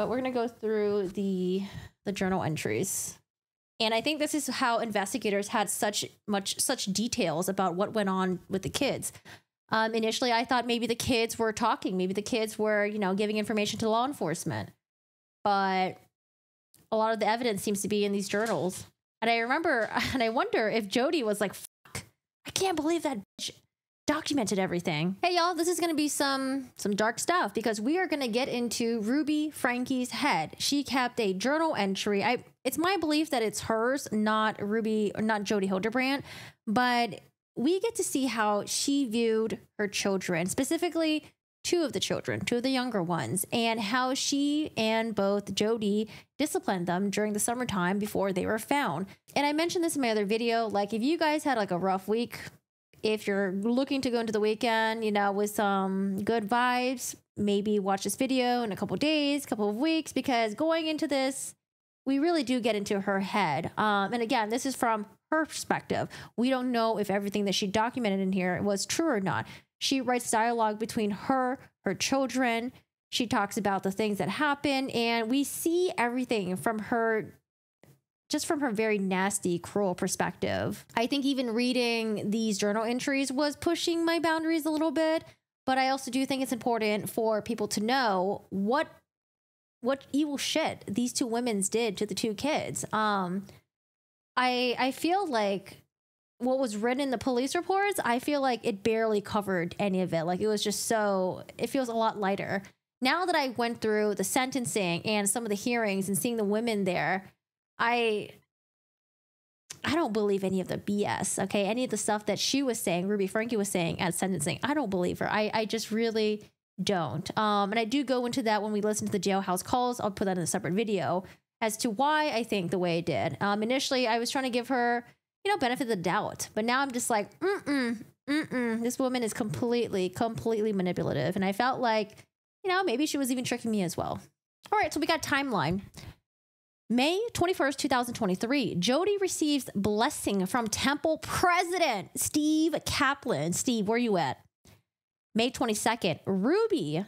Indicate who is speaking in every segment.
Speaker 1: but we're gonna go through the the journal entries. And I think this is how investigators had such much such details about what went on with the kids. Um, initially, I thought maybe the kids were talking, maybe the kids were, you know, giving information to law enforcement. But a lot of the evidence seems to be in these journals. And I remember, and I wonder if Jodi was like, "Fuck, I can't believe that bitch documented everything." Hey, y'all, this is gonna be some some dark stuff because we are gonna get into Ruby Franke's head. She kept a journal entry. I, it's my belief that it's hers, not Ruby, or not Jodi Hildebrandt, but we get to see how she viewed her children, specifically two of the children, two of the younger ones, and how she and both Jodi disciplined them during the summertime before they were found. And I mentioned this in my other video. Like, if you guys had like a rough week, if you're looking to go into the weekend, you know, with some good vibes, maybe watch this video in a couple of days, couple of weeks, because going into this, we really do get into her head. Um, and again, this is from her perspective. We don't know if everything that she documented in here was true or not. She writes dialogue between her, her children. She talks about the things that happen, and we see everything from her just from her very nasty, cruel perspective. I think even reading these journal entries was pushing my boundaries a little bit, but I also do think it's important for people to know what what evil shit these two women's did to the two kids. Um I I feel like what was written in the police reports, I feel like it barely covered any of it. Like it was just so it feels a lot lighter. Now that I went through the sentencing and some of the hearings and seeing the women there, I I don't believe any of the BS. Okay, any of the stuff that she was saying, Ruby Franke was saying at sentencing, I don't believe her. I I just really don't. Um, and I do go into that when we listen to the jailhouse calls. I'll put that in a separate video as to why I think the way I did. Um, initially, I was trying to give her, you know, benefit of the doubt, but now I'm just like, mm mm, mm mm. This woman is completely, completely manipulative, and I felt like, you know, maybe she was even tricking me as well. All right, so we got timeline. May 21st, 2023, Jodi receives blessing from Temple President Steve Kaplan. Steve, where you at? May 22nd, Ruby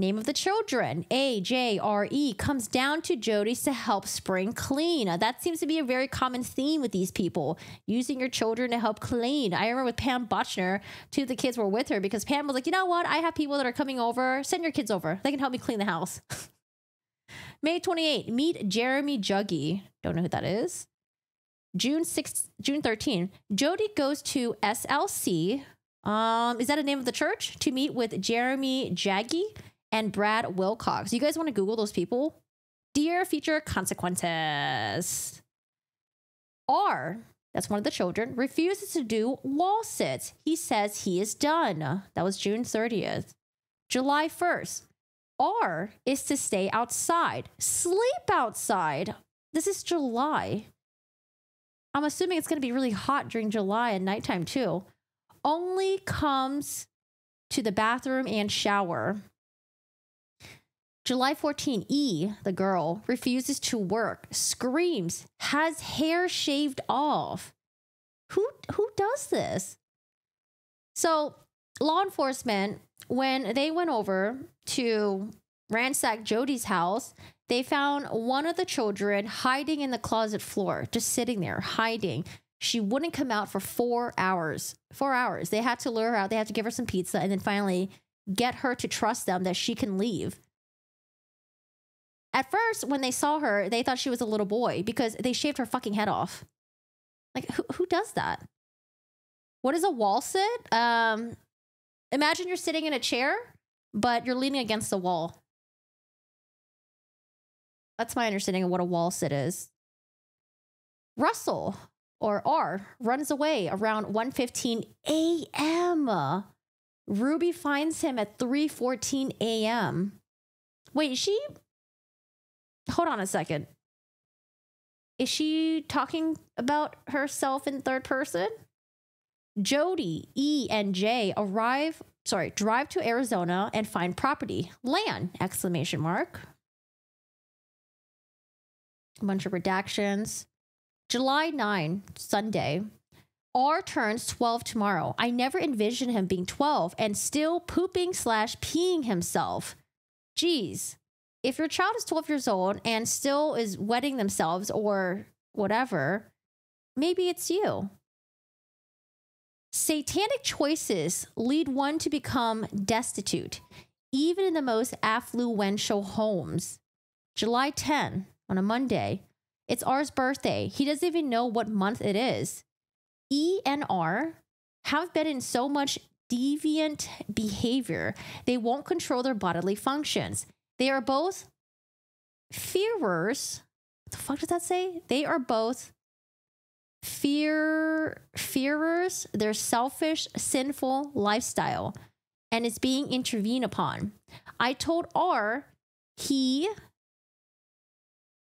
Speaker 1: Name of the children, A, J, R, E, comes down to Jodi's to help spring clean. That seems to be a very common theme with these people, using your children to help clean. I remember with Pam Bochner, two of the kids were with her because Pam was like, you know what? I have people that are coming over. Send your kids over. They can help me clean the house. May 28, meet Jeremy Juggy. Don't know who that is. June 6, June 13, Jodi goes to SLC. Um, is that a name of the church? To meet with Jeremy Jaggy and Brad Wilcox. You guys want to Google those people? Dear future consequences. R, that's one of the children, refuses to do wall sits. He says he is done. That was June 30th. July 1st. R is to stay outside, sleep outside. This is July. I'm assuming it's going to be really hot during July and nighttime too. Only comes to the bathroom and shower. July 14, E, the girl, refuses to work, screams, has hair shaved off. Who who does this? So, law enforcement when they went over to ransack Jodi's house, they found one of the children hiding in the closet floor, just sitting there, hiding. She wouldn't come out for four hours. Four hours. They had to lure her out. They had to give her some pizza and then finally get her to trust them that she can leave. At first, when they saw her, they thought she was a little boy because they shaved her fucking head off. Like, who, who does that? What is a wall sit? Um, imagine you're sitting in a chair, but you're leaning against the wall. That's my understanding of what a wall sit is. Russell or R runs away around 1:15 a.m. Ruby finds him at 3:14 a.m. Wait, she hold on a second. Is she talking about herself in third person? Jodi, E, and J arrive, sorry, drive to Arizona and find property. Land, exclamation mark. A bunch of redactions. July 9, Sunday. R turns 12 tomorrow. I never envisioned him being 12 and still pooping slash peeing himself. Geez, if your child is 12 years old and still is wetting themselves or whatever, maybe it's you. Satanic choices lead one to become destitute, even in the most affluential homes. July 10, on a Monday, it's R's birthday. He doesn't even know what month it is. E and R have been in so much deviant behavior, they won't control their bodily functions. They are both fearers. What the fuck does that say? They are both fear fearers, their selfish, sinful lifestyle, and it's being intervened upon. I told R he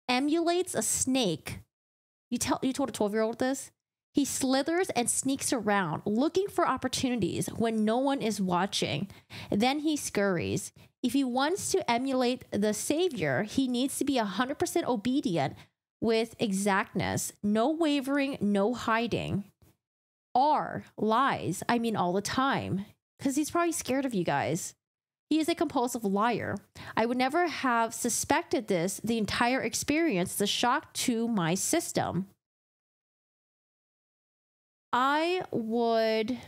Speaker 1: emulates a snake. You tell you told a 12 year old this? He slithers and sneaks around, looking for opportunities when no one is watching. Then he scurries. If he wants to emulate the Savior, he needs to be 100% obedient with exactness, no wavering, no hiding. are lies, I mean, all the time, because he's probably scared of you guys. He is a compulsive liar. I would never have suspected this the entire experience, the shock to my system. I would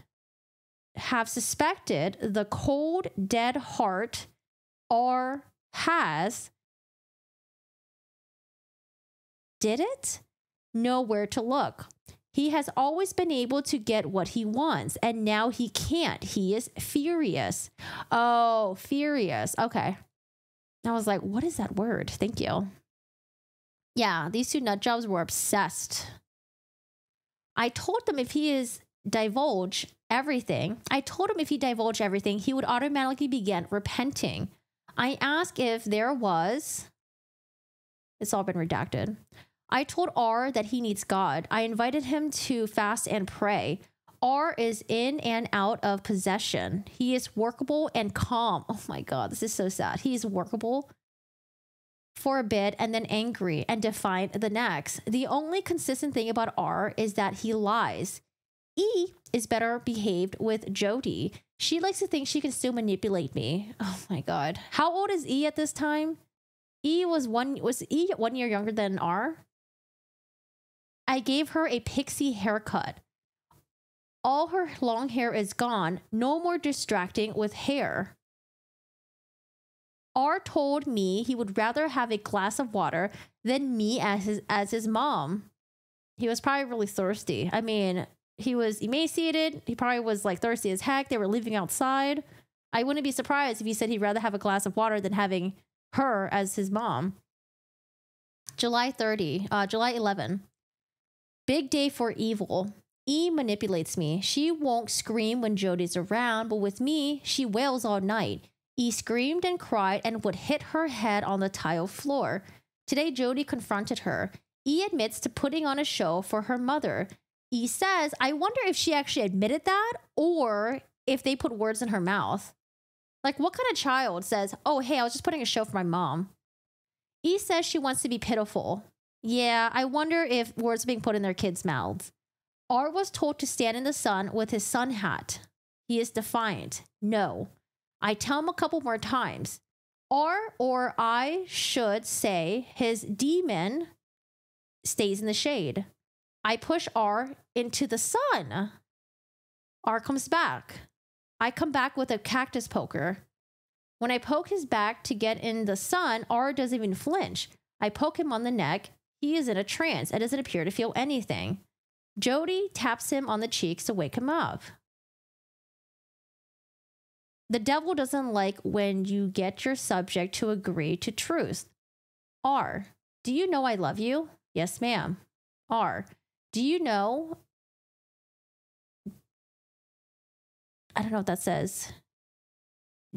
Speaker 1: have suspected the cold, dead heart R has. Did it? Know where to look. He has always been able to get what he wants, and now he can't. He is furious. Oh, furious. Okay. I was like, what is that word? Thank you. Yeah, these two nut jobs were obsessed I told them if he is divulge everything, I told him if he divulged everything, he would automatically begin repenting. I asked if there was, it's all been redacted. I told R that he needs God. I invited him to fast and pray. R is in and out of possession. He is workable and calm. Oh my God, this is so sad. He is workable for a bit and then angry and defiant the next. The only consistent thing about R is that he lies. E is better behaved with Jodi. She likes to think she can still manipulate me. Oh my god. How old is E at this time? E was one was E one year younger than R? I gave her a pixie haircut. All her long hair is gone. No more distracting with hair. R told me he would rather have a glass of water than me as his as his mom. He was probably really thirsty. I mean, he was emaciated. He probably was like thirsty as heck. They were living outside. I wouldn't be surprised if he said he'd rather have a glass of water than having her as his mom. July 30, uh, July 11. Big day for evil. E manipulates me. She won't scream when Jodi's around, but with me, she wails all night. E screamed and cried and would hit her head on the tile floor. Today, Jodi confronted her. E admits to putting on a show for her mother. E says, I wonder if she actually admitted that or if they put words in her mouth. Like, what kind of child says, Oh, hey, I was just putting a show for my mom? E says she wants to be pitiful. Yeah, I wonder if words being put in their kids' mouths. R was told to stand in the sun with his sun hat. He is defiant. No. I tell him a couple more times. R, or I should say, his demon stays in the shade. I push R into the sun. R comes back. I come back with a cactus poker. When I poke his back to get in the sun, R doesn't even flinch. I poke him on the neck. He is in a trance and doesn't appear to feel anything. Jodi taps him on the cheeks to wake him up. The devil doesn't like when you get your subject to agree to truth. R. Do you know I love you? Yes, ma'am. R. Do you know? I don't know what that says.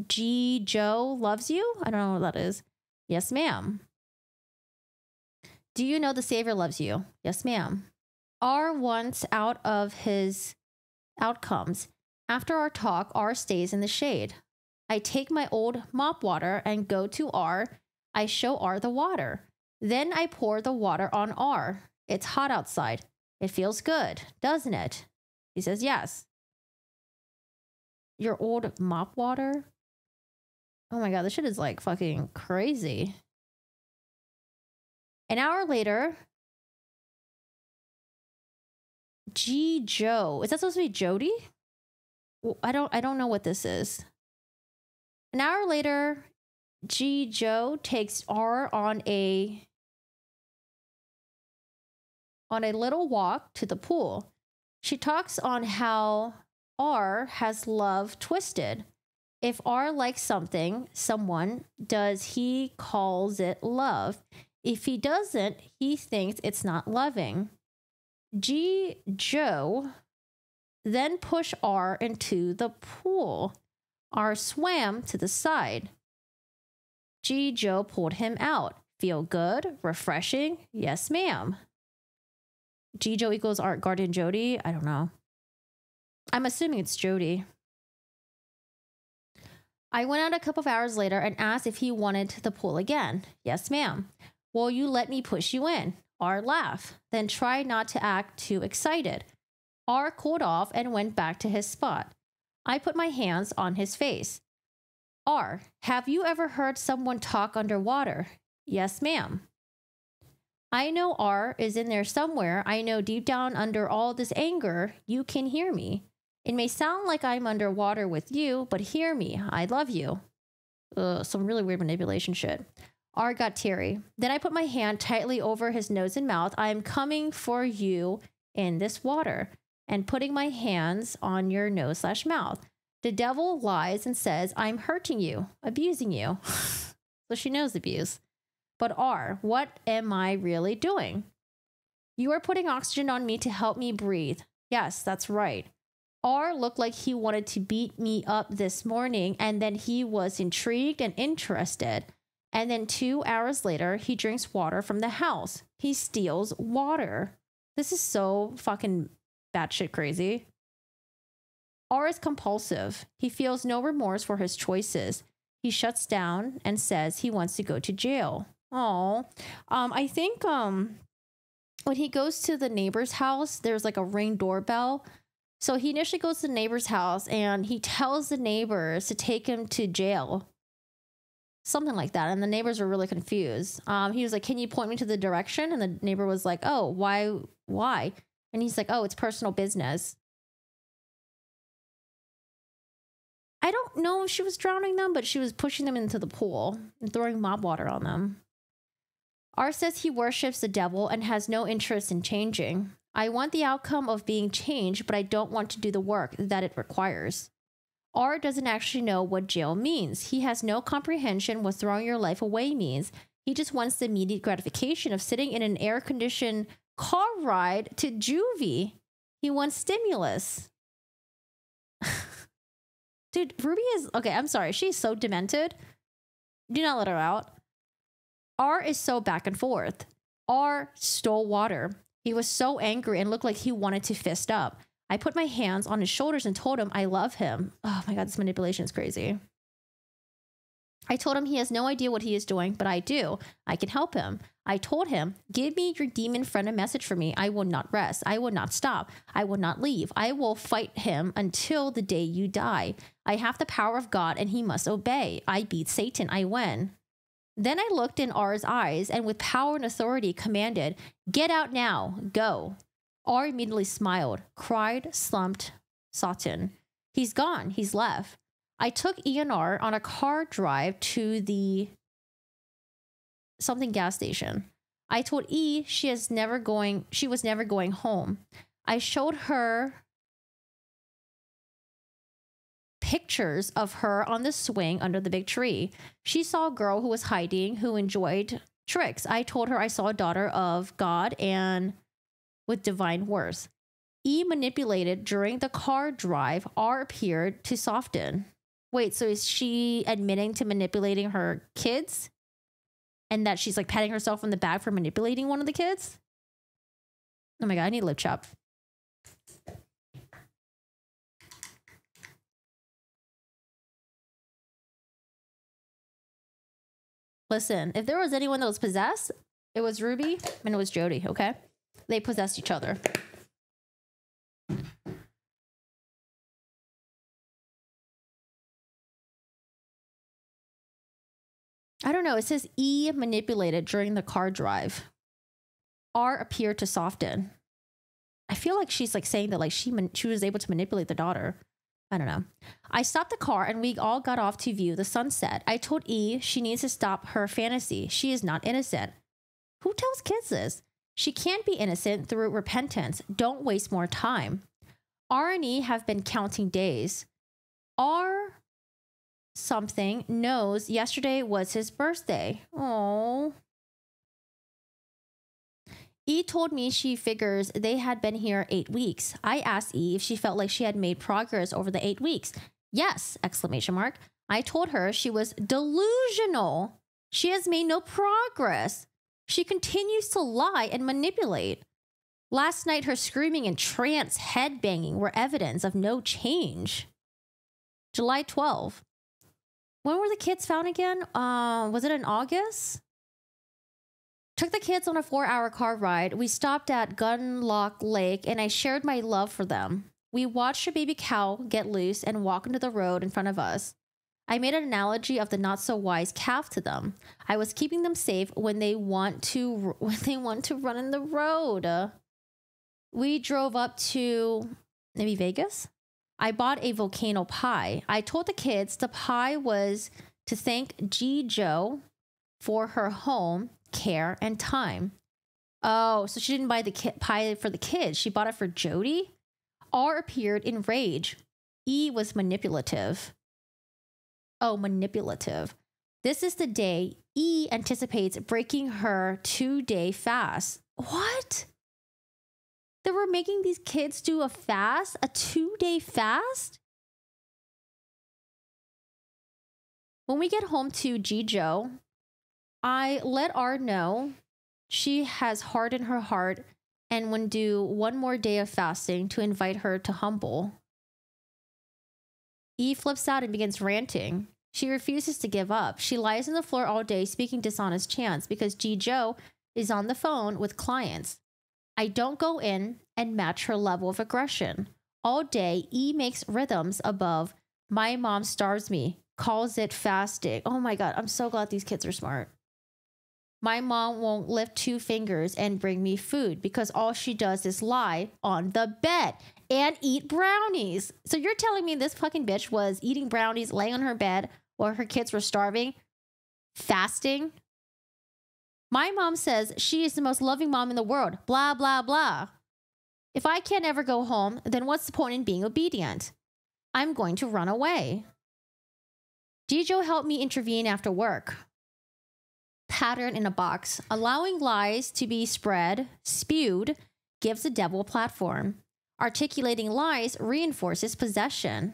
Speaker 1: G. Joe loves you? I don't know what that is. Yes, ma'am. Do you know the Savior loves you? Yes, ma'am. R wants out of his outcomes. After our talk, R stays in the shade. I take my old mop water and go to R. I show R the water. Then I pour the water on R. It's hot outside. It feels good, doesn't it? He says, Yes. Your old mop water? Oh my god, this shit is like fucking crazy. An hour later, G Joe. Is that supposed to be Jodi? Well, I don't I don't know what this is. An hour later, G Joe takes R on a on a little walk to the pool. She talks on how R has love twisted. If R likes something, someone, does he calls it love? If he doesn't, he thinks it's not loving. G Joe then push R into the pool. R swam to the side. G Joe pulled him out. Feel good? Refreshing? Yes, ma'am. G Joe equals Art Garden Jodi? I don't know. I'm assuming it's Jodi. I went out a couple of hours later and asked if he wanted the pool again. Yes, ma'am. Will you let me push you in? R laugh, then try not to act too excited. R cooled off and went back to his spot. I put my hands on his face. R, have you ever heard someone talk underwater? Yes, ma'am. I know R is in there somewhere. I know deep down under all this anger, you can hear me. It may sound like I'm underwater with you, but hear me. I love you. Ugh, some really weird manipulation shit. R got teary. Then I put my hand tightly over his nose and mouth. I am coming for you in this water and putting my hands on your nose slash mouth. The devil lies and says, I'm hurting you, abusing you. so she knows abuse. But R, what am I really doing? You are putting oxygen on me to help me breathe. Yes, that's right. R looked like he wanted to beat me up this morning, and then he was intrigued and interested. And then two hours later, he drinks water from the house. He steals water. This is so fucking batshit crazy. R is compulsive. He feels no remorse for his choices. He shuts down and says he wants to go to jail. Oh, um, I think um, when he goes to the neighbor's house, there's like a ring doorbell. So he initially goes to the neighbor's house and he tells the neighbors to take him to jail. Something like that. And the neighbors were really confused. Um, he was like, Can you point me to the direction? And the neighbor was like, Oh, why? Why? And he's like, Oh, it's personal business. I don't know if she was drowning them, but she was pushing them into the pool and throwing mob water on them. R says he worships the devil and has no interest in changing. I want the outcome of being changed, but I don't want to do the work that it requires. R doesn't actually know what jail means. He has no comprehension what throwing your life away means. He just wants the immediate gratification of sitting in an air conditioned car ride to juvie. He wants stimulus. Dude, Ruby is okay. I'm sorry. She's so demented. Do not let her out. R is so back and forth. R stole water. He was so angry and looked like he wanted to fist up. I put my hands on his shoulders and told him I love him. Oh my God, this manipulation is crazy. I told him he has no idea what he is doing, but I do. I can help him. I told him, Give me your demon friend a message for me. I will not rest. I will not stop. I will not leave. I will fight him until the day you die. I have the power of God and he must obey. I beat Satan. I win. Then I looked in R's eyes and with power and authority commanded, Get out now, go. R immediately smiled, cried, slumped, Satan. He's gone, he's left. I took ENR on a car drive to the something gas station. I told E she is never going she was never going home. I showed her pictures of her on the swing under the big tree. She saw a girl who was hiding who enjoyed tricks. I told her I saw a daughter of God and with divine words. E manipulated during the car drive. R appeared to soften. Wait, so is she admitting to manipulating her kids? And that she's like patting herself on the back for manipulating one of the kids? Oh my god, I need lip chop. Listen, if there was anyone that was possessed, it was Ruby and it was Jodi, okay? They possessed each other. I don't know. It says E manipulated during the car drive. R appeared to soften. I feel like she's like saying that like she she was able to manipulate the daughter. I don't know. I stopped the car and we all got off to view the sunset. I told E she needs to stop her fantasy. She is not innocent. Who tells kids this? She can't be innocent through repentance. Don't waste more time. R and E have been counting days. R something knows yesterday was his birthday. Oh. E told me she figures they had been here eight weeks. I asked E if she felt like she had made progress over the eight weeks. Yes! Exclamation mark. I told her she was delusional. She has made no progress. She continues to lie and manipulate. Last night, her screaming and trance headbanging were evidence of no change. July 12. When were the kids found again? Uh, was it in August? Took the kids on a four hour car ride. We stopped at Gunlock Lake and I shared my love for them. We watched a baby cow get loose and walk into the road in front of us. I made an analogy of the not so wise calf to them. I was keeping them safe when they want to when they want to run in the road. We drove up to maybe Vegas. I bought a volcano pie. I told the kids the pie was to thank G Joe for her home, care, and time. Oh, so she didn't buy the ki- pie for the kids. She bought it for Jodi? R appeared in rage. E was manipulative. Oh, manipulative. This is the day E anticipates breaking her two day fast. What? They were making these kids do a fast, a two day fast? When we get home to Jijo, I let R know she has hardened her heart and would do one more day of fasting to invite her to humble. E flips out and begins ranting. She refuses to give up. She lies on the floor all day speaking dishonest chants because G Joe is on the phone with clients. I don't go in and match her level of aggression. All day, E makes rhythms above my mom starves me, calls it fasting. Oh my God, I'm so glad these kids are smart. My mom won't lift two fingers and bring me food because all she does is lie on the bed and eat brownies. So you're telling me this fucking bitch was eating brownies, laying on her bed while her kids were starving, fasting? My mom says she is the most loving mom in the world. Blah, blah, blah. If I can't ever go home, then what's the point in being obedient? I'm going to run away. Jijo helped me intervene after work. Pattern in a box. Allowing lies to be spread, spewed, gives the devil a platform. Articulating lies reinforces possession.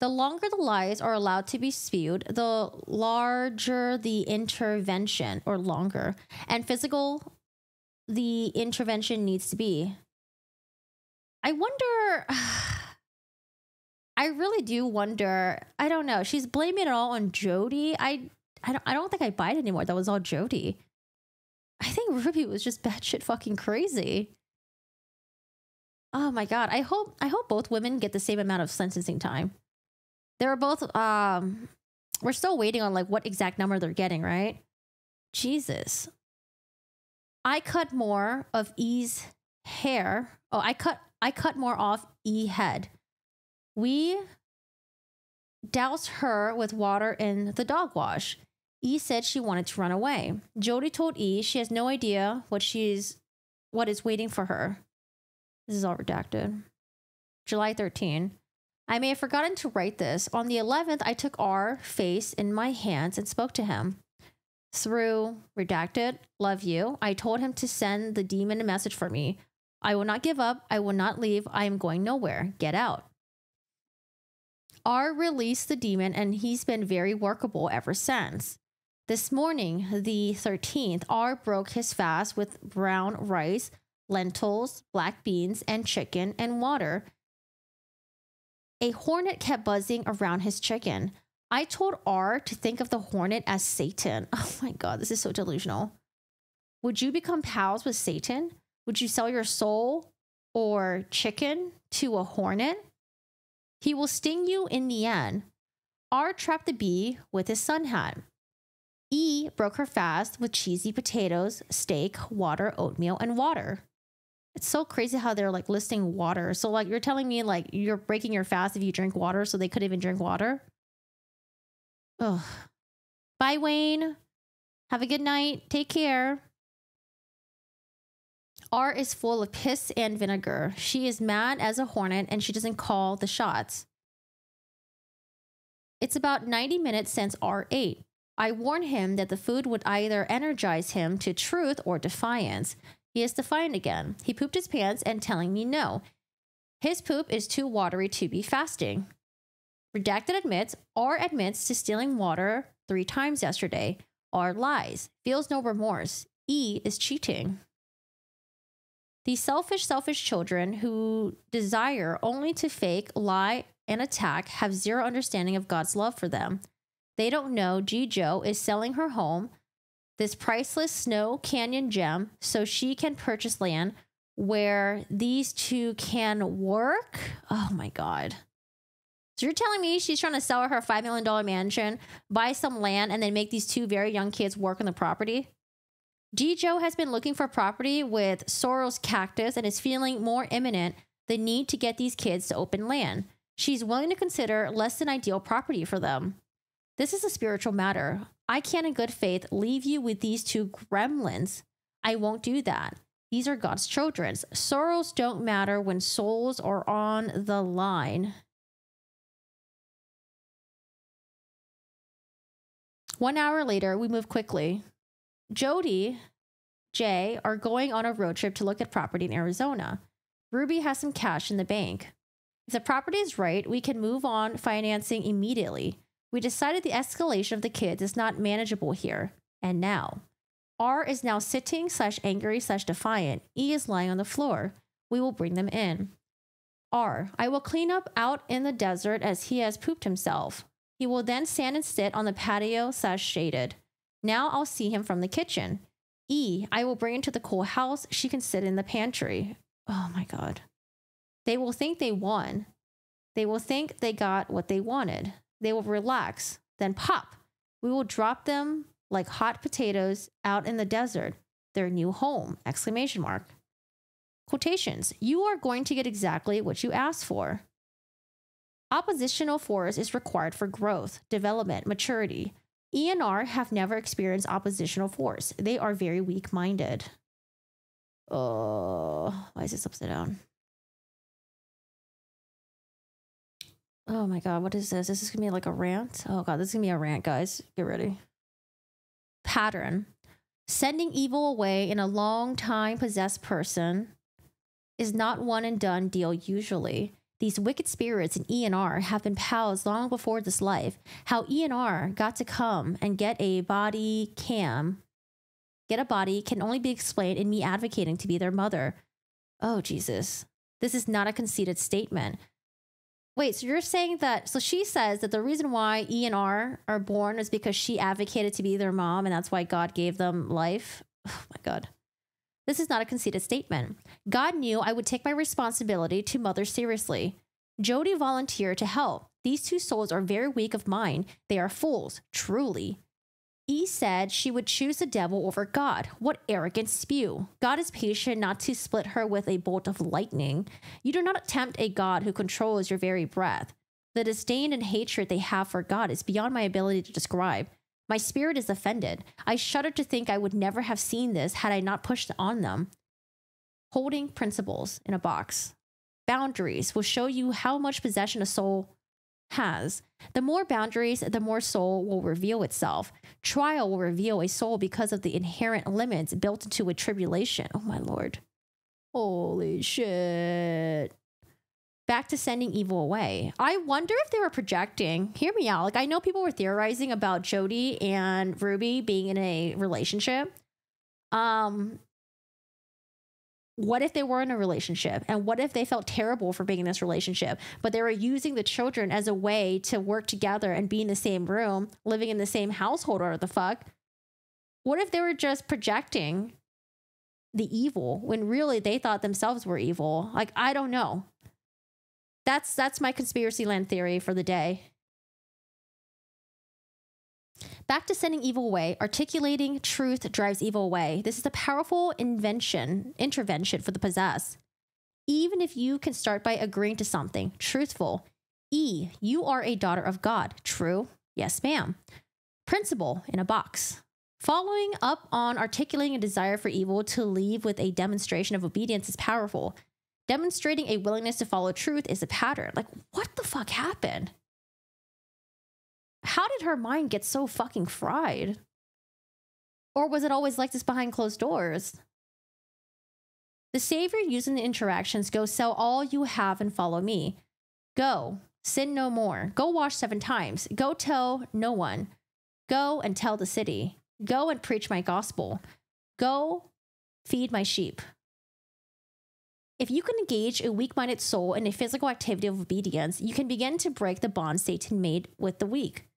Speaker 1: The longer the lies are allowed to be spewed, the larger the intervention, or longer, and physical the intervention needs to be. I wonder. I really do wonder. I don't know. She's blaming it all on Jodi. I I don't I don't think I buy it anymore. That was all Jodi. I think Ruby was just batshit fucking crazy. Oh my god. I hope I hope both women get the same amount of sentencing time. They were both um we're still waiting on like what exact number they're getting, right? Jesus. I cut more of E's hair. Oh, I cut I cut more off E head. We doused her with water in the dog wash. E said she wanted to run away. Jodi told E she has no idea what she's what is waiting for her. This is all redacted. July 13. I may have forgotten to write this. On the 11th, I took R face in my hands and spoke to him. Through redacted, love you, I told him to send the demon a message for me. I will not give up. I will not leave. I am going nowhere. Get out. R released the demon and he's been very workable ever since. This morning, the 13th, R broke his fast with brown rice, lentils, black beans, and chicken and water. A hornet kept buzzing around his chicken. I told R to think of the hornet as Satan. Oh my God, this is so delusional. Would you become pals with Satan? Would you sell your soul or chicken to a hornet? He will sting you in the end. R trapped the bee with his sun hat. E broke her fast with cheesy potatoes, steak, water, oatmeal, and water. It's so crazy how they're like listing water. So like you're telling me like you're breaking your fast if you drink water, so they couldn't even drink water. Oh, bye Wayne. Have a good night. Take care. R is full of piss and vinegar. She is mad as a hornet and she doesn't call the shots. It's about 90 minutes since R ate. I warn him that the food would either energize him to truth or defiance. He is defiant again. He pooped his pants and telling me no. His poop is too watery to be fasting. Redacted admits R admits to stealing water three times yesterday. R lies, feels no remorse. E is cheating. These selfish, selfish children who desire only to fake, lie, and attack have zero understanding of God's love for them. They don't know G. Joe is selling her home, this priceless snow canyon gem, so she can purchase land where these two can work. Oh my God. So you're telling me she's trying to sell her $5 million mansion, buy some land, and then make these two very young kids work on the property? G. Has been looking for property with Soros cactus and is feeling more imminent the need to get these kids to open land. She's willing to consider less than ideal property for them. This is a spiritual matter. I can't, in good faith, leave you with these two gremlins. I won't do that. These are God's children. Sorrows don't matter when souls are on the line. One hour later, we move quickly. Jodi, Jay are going on a road trip to look at property in Arizona. Ruby has some cash in the bank. If the property is right, we can move on financing immediately. We decided the escalation of the kids is not manageable here and now. R is now sitting slash angry slash defiant. E is lying on the floor. We will bring them in. R, I will clean up out in the desert as he has pooped himself. He will then stand and sit on the patio slash shaded. Now I'll see him from the kitchen. E, I will bring him to the cool house. She can sit in the pantry. Oh my God. They will think they won. They will think they got what they wanted. They will relax, then pop. We will drop them like hot potatoes out in the desert, their new home! Exclamation mark. Quotations. You are going to get exactly what you asked for. Oppositional force is required for growth, development, maturity. ENR have never experienced oppositional force. They are very weak minded. Oh, why is this upside down? Oh my god, what is this? This is gonna be like a rant. Oh god, this is gonna be a rant, guys. Get ready. Pattern. Sending evil away in a long time possessed person is not one and done deal usually. These wicked spirits in ENR have been pals long before this life. How ENR got to come and get a body cam, get a body can only be explained in me advocating to be their mother. Oh, Jesus. This is not a conceited statement. Wait, so you're saying that? So she says that the reason why E and R are born is because she advocated to be their mom, and that's why God gave them life. Oh my God. This is not a conceited statement. God knew I would take my responsibility to mother seriously. Jodi volunteered to help. These two souls are very weak of mind. They are fools, truly. E said she would choose the devil over God. What arrogant spew. God is patient not to split her with a bolt of lightning. You do not tempt a God who controls your very breath. The disdain and hatred they have for God is beyond my ability to describe. My spirit is offended. I shudder to think I would never have seen this had I not pushed on them. Holding principles in a box. Boundaries will show you how much possession a soul has. The more boundaries, the more soul will reveal itself. Trial will reveal a soul because of the inherent limits built into a tribulation. Oh my lord. Holy shit. Back to sending evil away. I wonder if they were projecting. Hear me out. Like I know people were theorizing about Jodi and Ruby being in a relationship. Um what if they were in a relationship? And what if they felt terrible for being in this relationship? But they were using the children as a way to work together and be in the same room living in the same household or the fuck. What if they were just projecting the evil when really they thought themselves were evil? Like i don't know. That's that's my conspiracy land theory for the day Back to sending evil away, articulating truth drives evil away. This is a powerful invention, intervention for the possessed. Even if you can start by agreeing to something, truthful. E, you are a daughter of God. True? Yes, ma'am. Principle in a box. Following up on articulating a desire for evil to leave with a demonstration of obedience is powerful. Demonstrating a willingness to follow truth is a pattern. Like, what the fuck happened? How did her mind get so fucking fried? Or was it always like this behind closed doors? The Savior using the interactions go sell all you have and follow me. Go, sin no more. Go wash seven times. Go tell no one. Go and tell the city. Go and preach my gospel. Go feed my sheep. If you can engage a weak minded soul in a physical activity of obedience, you can begin to break the bond Satan made with the weak.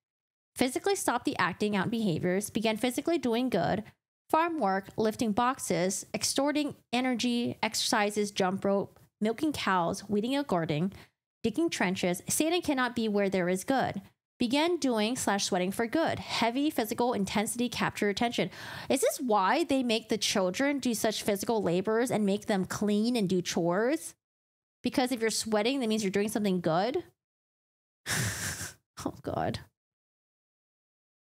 Speaker 1: Physically stop the acting out behaviors, begin physically doing good, farm work, lifting boxes, extorting energy, exercises, jump rope, milking cows, weeding a garden, digging trenches. Satan cannot be where there is good. Begin doing slash sweating for good. Heavy physical intensity capture attention. Is this why they make the children do such physical labors and make them clean and do chores? Because if you're sweating, that means you're doing something good? oh, God.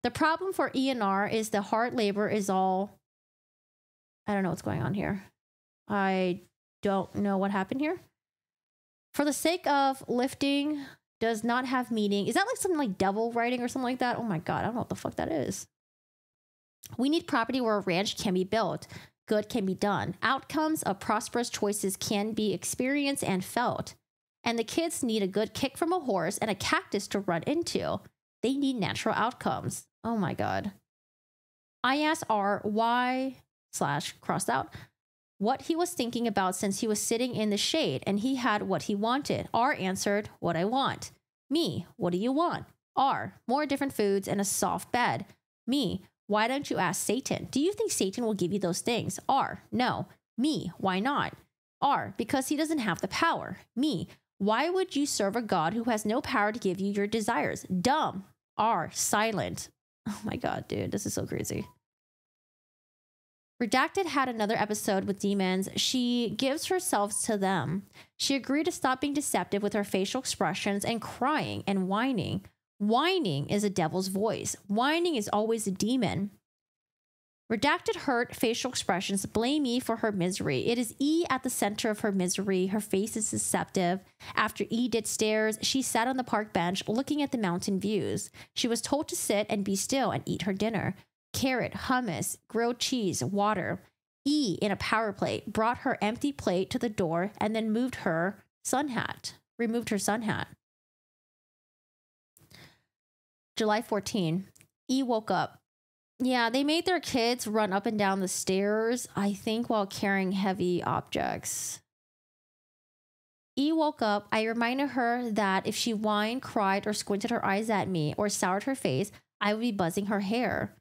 Speaker 1: The problem for ENR is the hard labor is all. I don't know what's going on here. I don't know what happened here. For the sake of lifting does not have meaning. Is that like something like devil writing or something like that? Oh my God, I don't know what the fuck that is. We need property where a ranch can be built, good can be done. Outcomes of prosperous choices can be experienced and felt. And the kids need a good kick from a horse and a cactus to run into. They need natural outcomes. Oh my God. I asked R why slash crossed out what he was thinking about since he was sitting in the shade and he had what he wanted. R answered, What I want. Me, what do you want? R, more different foods and a soft bed. Me, why don't you ask Satan? Do you think Satan will give you those things? R, no. Me, why not? R, because he doesn't have the power. Me, why would you serve a God who has no power to give you your desires? Dumb. R, silent. Oh my God, dude, this is so crazy. Redacted had another episode with demons. She gives herself to them. She agreed to stop being deceptive with her facial expressions and crying and whining. Whining is a devil's voice. Whining is always a demon. Redacted hurt facial expressions blame E for her misery. It is E at the center of her misery. Her face is deceptive. After E did stairs, she sat on the park bench looking at the mountain views. She was told to sit and be still and eat her dinner carrot, hummus, grilled cheese, water. E, in a power plate, brought her empty plate to the door and then moved her sun hat, removed her sun hat. July 14. E woke up. Yeah, they made their kids run up and down the stairs, I think, while carrying heavy objects. E woke up. I reminded her that if she whined, cried, or squinted her eyes at me or soured her face, I would be buzzing her hair.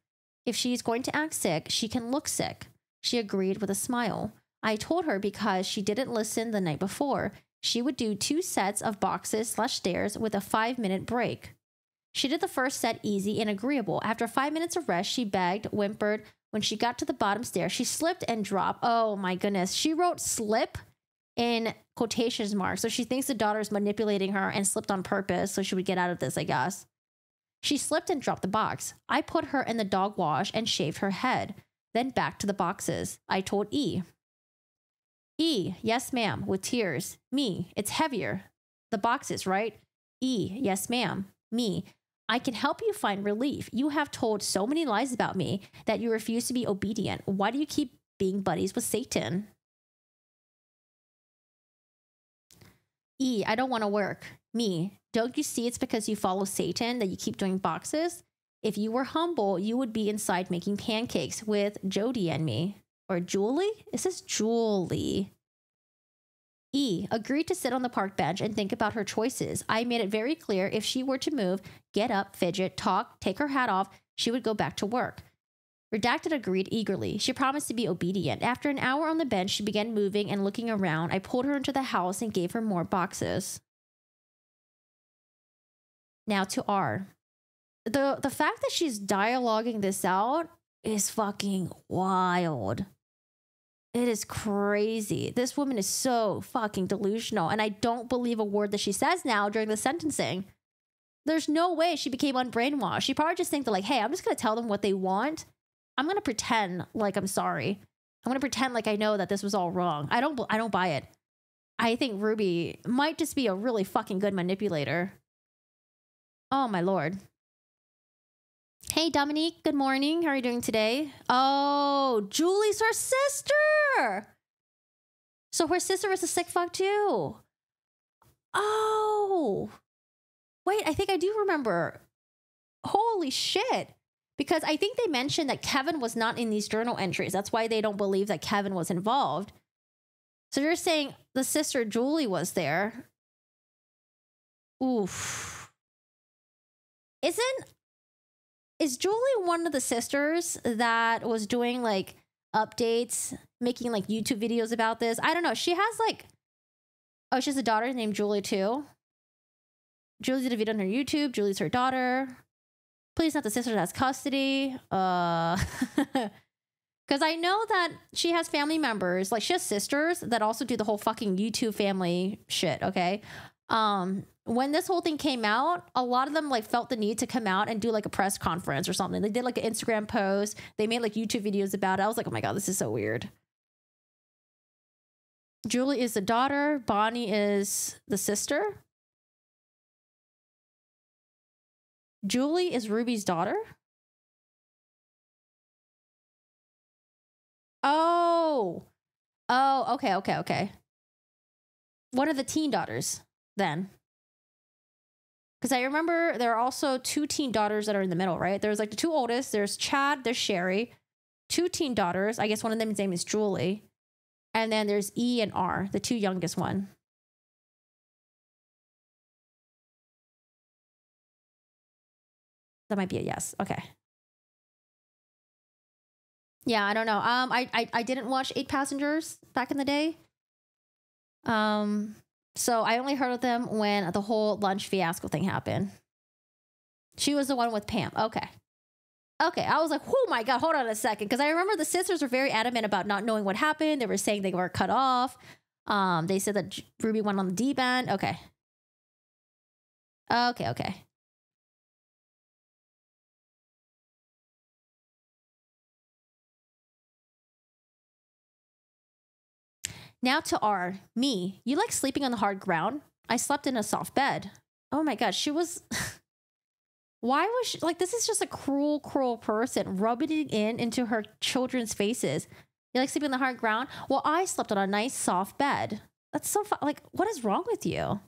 Speaker 1: If she is going to act sick, she can look sick. She agreed with a smile. I told her because she didn't listen the night before, she would do two sets of boxes slash stairs with a five minute break. She did the first set easy and agreeable. After five minutes of rest, she begged, whimpered. When she got to the bottom stair, she slipped and dropped. Oh my goodness. She wrote slip in quotations marks. So she thinks the daughter is manipulating her and slipped on purpose so she would get out of this, I guess. She slipped and dropped the box. I put her in the dog wash and shaved her head, then back to the boxes. I told E. E, yes, ma'am, with tears. Me, it's heavier. The boxes, right? E, yes, ma'am. Me, I can help you find relief. You have told so many lies about me that you refuse to be obedient. Why do you keep being buddies with Satan? E, I don't want to work. Me, don't you see it's because you follow Satan that you keep doing boxes? If you were humble, you would be inside making pancakes with Jodi and me. Or Julie? It says Julie. E agreed to sit on the park bench and think about her choices. I made it very clear if she were to move, get up, fidget, talk, take her hat off, she would go back to work. Redacted agreed eagerly. She promised to be obedient. After an hour on the bench, she began moving and looking around. I pulled her into the house and gave her more boxes. Now to R. the the fact that she's dialoguing this out is fucking wild. It is crazy. This woman is so fucking delusional. And I don't believe a word that she says now during the sentencing. There's no way she became unbrainwashed. She probably just thinks that, like, hey, I'm just going to tell them what they want. I'm going to pretend like I'm sorry. I'm going to pretend like I know that this was all wrong. I don't, I don't buy it. I think Ruby might just be a really fucking good manipulator. Oh, my lord. Hey, Dominique. Good morning. How are you doing today? Oh, Julie's her sister. So her sister was a sick fuck too. Oh, wait. I think I do remember. Holy shit. Because I think they mentioned that Kevin was not in these journal entries. That's why they don't believe that Kevin was involved. So you're saying the sister Julie was there. Oof. Isn't is Julie one of the sisters that was doing like updates, making like YouTube videos about this? I don't know. She has like, oh, she has a daughter named Julie too. Julie did a video on her YouTube. Julie's her daughter. Please, not the sister that has custody. Uh, because I know that she has family members, like she has sisters that also do the whole fucking YouTube family shit. Okay, um, when this whole thing came out, a lot of them like felt the need to come out and do like a press conference or something. They did like an Instagram post. They made like YouTube videos about it. I was like, oh my god, this is so weird. Julie is the daughter. Bonnie is the sister. Julie is Ruby's daughter. Oh. Oh, okay, okay, okay. One of the teen daughters then. Because I remember there are also two teen daughters that are in the middle, right? There's like the two oldest. There's Chad, there's Sherry, two teen daughters. I guess one of them's name is Julie. And then there's E and R, the two youngest one. That might be a yes. Okay. Yeah, I don't know. Um, I, I I didn't watch Eight Passengers back in the day. Um, so I only heard of them when the whole lunch fiasco thing happened. She was the one with Pam. Okay. Okay. I was like, oh my God, hold on a second. Because I remember the sisters were very adamant about not knowing what happened. They were saying they were cut off. Um, they said that Ruby went on the deep end. Okay. Okay, okay. Now to R, me. You like sleeping on the hard ground? I slept in a soft bed. Oh my gosh, she was. Why was she like? This is just a cruel, cruel person rubbing it in into her children's faces. You like sleeping on the hard ground? Well, I slept on a nice, soft bed. That's so fun. Like, what is wrong with you?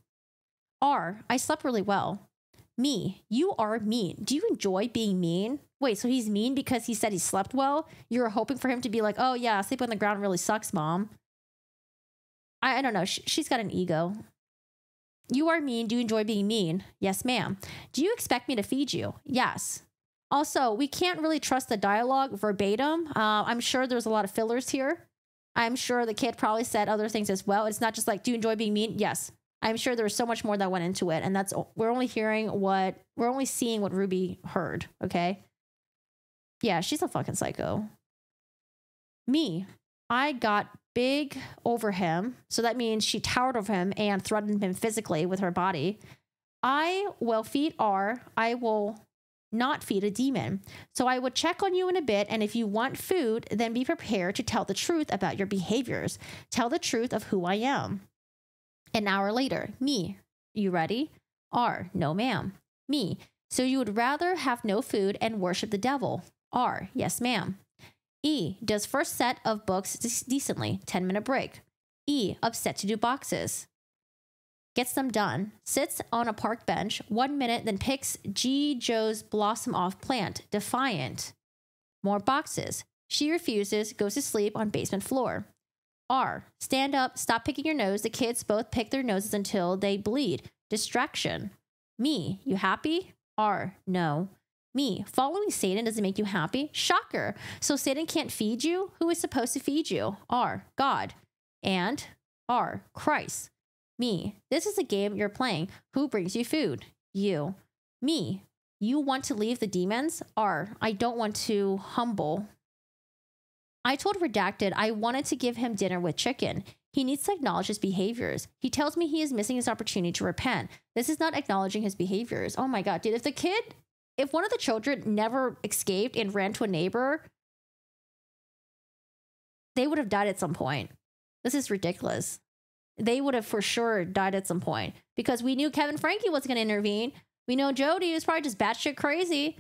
Speaker 1: R, I slept really well. Me, you are mean. Do you enjoy being mean? Wait, so he's mean because he said he slept well? You're hoping for him to be like, oh yeah, sleeping on the ground really sucks, mom. I, I don't know. She, she's got an ego. You are mean. Do you enjoy being mean? Yes, ma'am. Do you expect me to feed you? Yes. Also, we can't really trust the dialogue verbatim. Uh, I'm sure there's a lot of fillers here. I'm sure the kid probably said other things as well. It's not just like, do you enjoy being mean? Yes. I'm sure there was so much more that went into it. And that's, we're only hearing what, we're only seeing what Ruby heard. Okay. Yeah, she's a fucking psycho. Me, I got big over him. So that means she towered over him and threatened him physically with her body. I will feed R. I will not feed a demon. So I would check on you in a bit. And if you want food, then be prepared to tell the truth about your behaviors. Tell the truth of who I am. An hour later, me. You ready? R. No, ma'am. Me. So you would rather have no food and worship the devil? R. Yes, ma'am. E does first set of books de- decently, 10 minute break. E upset to do boxes. Gets them done, sits on a park bench one minute, then picks G. Joe's blossom off plant, defiant. More boxes. She refuses, goes to sleep on basement floor. R. Stand up, stop picking your nose. The kids both pick their noses until they bleed. Distraction. Me, you happy? R. No. Me, following Satan doesn't make you happy? Shocker. So Satan can't feed you? Who is supposed to feed you? R, God. And R, Christ. Me, this is a game you're playing. Who brings you food? You. Me, You want to leave the demons? R. I don't want to humble. I told Redacted I wanted to give him dinner with chicken. He needs to acknowledge his behaviors. He tells me he is missing his opportunity to repent. This is not acknowledging his behaviors. Oh my God, dude. If the kid, if one of the children never escaped and ran to a neighbor, they would have died at some point. This is ridiculous. They would have for sure died at some point because we knew Kevin Franke was going to intervene. We know Jodi is probably just batshit crazy.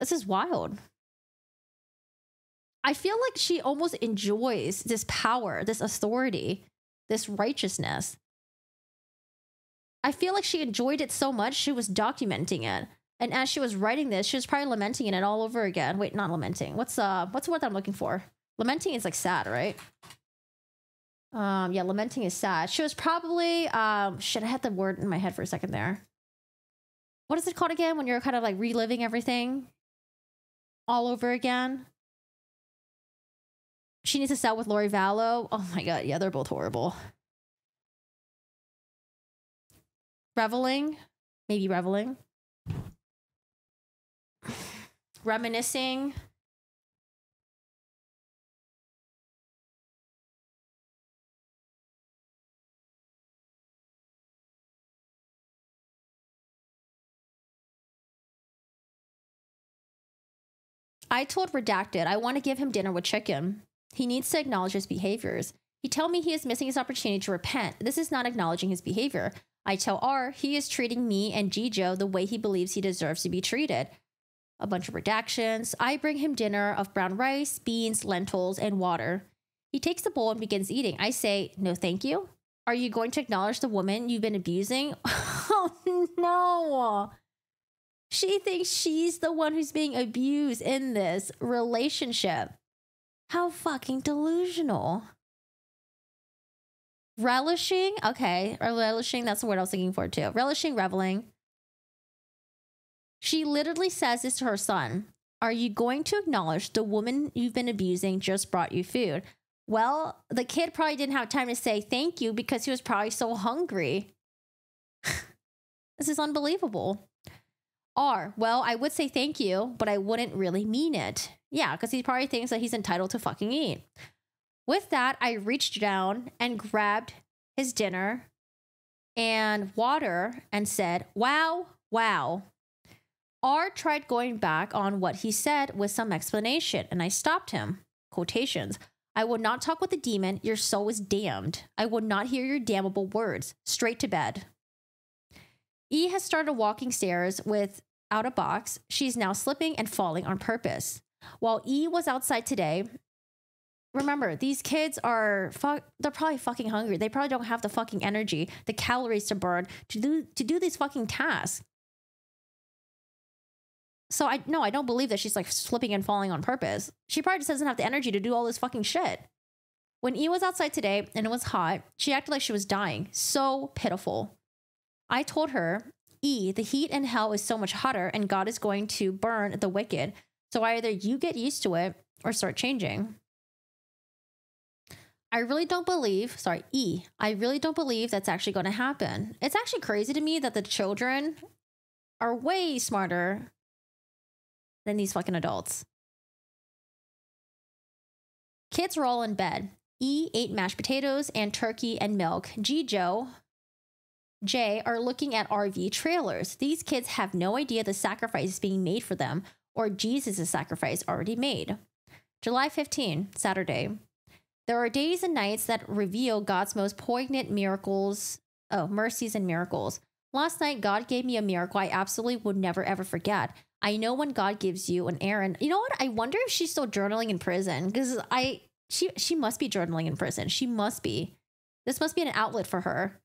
Speaker 1: This is wild. I feel like she almost enjoys this power, this authority, this righteousness. I feel like she enjoyed it so much, she was documenting it. And as she was writing this, she was probably lamenting it all over again. Wait, not lamenting. What's uh what's the word I'm looking for? Lamenting is like sad, right? Um, yeah, lamenting is sad. She was probably um shit, I had the word in my head for a second there. What is it called again when you're kind of like reliving everything all over again? She needs to sell with Lori Vallow. Oh my god, yeah, they're both horrible. Reveling, maybe reveling. Reminiscing. I told Redacted I want to give him dinner with chicken. He needs to acknowledge his behaviors. He told me he is missing his opportunity to repent. This is not acknowledging his behavior. I tell R he is treating me and Jijo the way he believes he deserves to be treated. A bunch of redactions. I bring him dinner of brown rice, beans, lentils, and water. He takes the bowl and begins eating. I say, No, thank you. Are you going to acknowledge the woman you've been abusing? oh, no. She thinks she's the one who's being abused in this relationship. How fucking delusional. Relishing, okay, relishing, that's the word I was looking for too. Relishing, reveling. She literally says this to her son Are you going to acknowledge the woman you've been abusing just brought you food? Well, the kid probably didn't have time to say thank you because he was probably so hungry. this is unbelievable. R, well, I would say thank you, but I wouldn't really mean it. Yeah, because he probably thinks that he's entitled to fucking eat. With that, I reached down and grabbed his dinner and water and said, Wow, wow. R tried going back on what he said with some explanation, and I stopped him. Quotations. I will not talk with the demon. Your soul is damned. I will not hear your damnable words. Straight to bed. E has started walking stairs without a box. She's now slipping and falling on purpose. While E was outside today, remember these kids are fu- they're probably fucking hungry. They probably don't have the fucking energy, the calories to burn to do to do these fucking tasks. So I no, I don't believe that she's like slipping and falling on purpose. She probably just doesn't have the energy to do all this fucking shit. When E was outside today and it was hot, she acted like she was dying. So pitiful. I told her, E, the heat in hell is so much hotter and God is going to burn the wicked. So either you get used to it or start changing. I really don't believe, sorry, E, I really don't believe that's actually going to happen. It's actually crazy to me that the children are way smarter than these fucking adults. Kids are all in bed. E ate mashed potatoes and turkey and milk. Jijo, Jay are looking at RV trailers. These kids have no idea the sacrifice is being made for them or Jesus' sacrifice already made. July 15, Saturday. There are days and nights that reveal God's most poignant miracles, oh, mercies and miracles. Last night, God gave me a miracle I absolutely would never ever forget. I know when God gives you an errand. You know what? I wonder if she's still journaling in prison because I she she must be journaling in prison. She must be. This must be an outlet for her.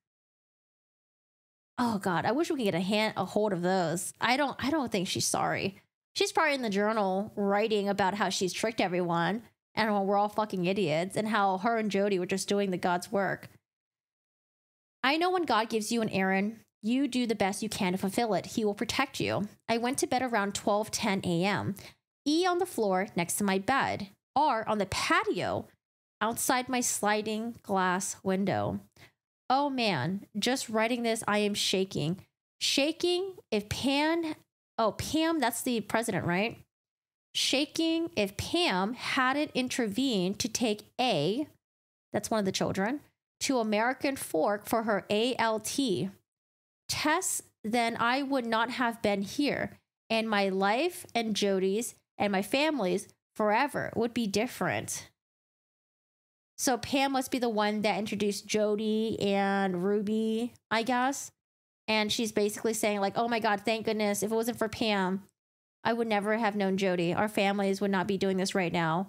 Speaker 1: Oh God, I wish we could get a hand a hold of those. I don't I don't think she's sorry. She's probably in the journal writing about how she's tricked everyone and we're all fucking idiots and how her and Jodi were just doing the God's work. I know when God gives you an errand, you do the best you can to fulfill it. He will protect you. I went to bed around 12 10 a.m. E on the floor next to my bed, R on the patio outside my sliding glass window. Oh man, just writing this, I am shaking. Shaking if Pan, oh, Pam, that's the president, right? Shaking if Pam hadn't intervened to take A, that's one of the children, to American Fork for her ALT. Tess, then I would not have been here, and my life and Jodi's and my family's forever would be different. So Pam must be the one that introduced Jodi and Ruby, I guess. And she's basically saying, like, oh my God, thank goodness. If it wasn't for Pam, I would never have known Jodi. Our families would not be doing this right now.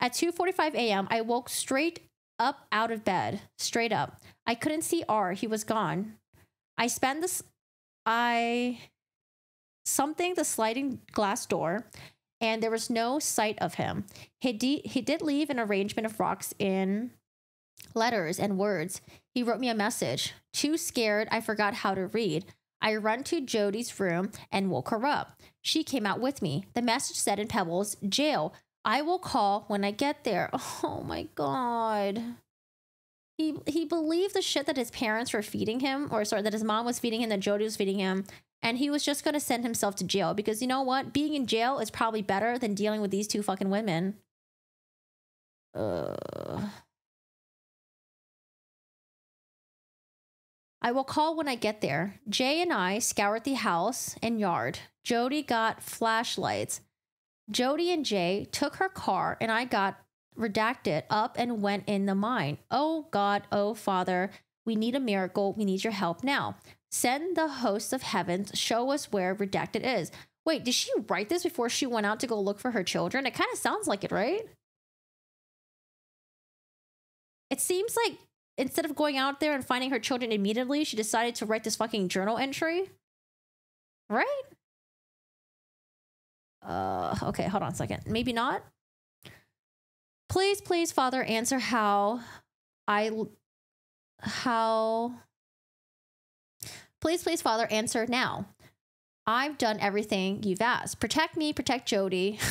Speaker 1: At 2:45 a.m., I woke straight up out of bed, straight up. I couldn't see R. He was gone. I spent this I something the sliding glass door and there was no sight of him. He, de- he did leave an arrangement of rocks in letters and words. He wrote me a message. Too scared, I forgot how to read. I run to Jodi's room and woke her up. She came out with me. The message said in Pebbles, jail. I will call when I get there. Oh my god. He he believed the shit that his parents were feeding him, or sorry, that his mom was feeding him, that Jodi was feeding him, and he was just going to send himself to jail because you know what? Being in jail is probably better than dealing with these two fucking women. Uh. I will call when I get there. Jay and I scoured the house and yard. Jodi got flashlights. Jodi and Jay took her car and I got redacted up and went in the mine. Oh God, oh Father, we need a miracle. We need your help now. Send the hosts of heaven, show us where redacted is. Wait, did she write this before she went out to go look for her children? It kind of sounds like it, right? It seems like instead of going out there and finding her children immediately, she decided to write this fucking journal entry. Right? Uh, okay, hold on a second. Maybe not. Please, please, Father, answer how I how Please, please, Father, answer now. I've done everything you've asked. Protect me, protect Jodi.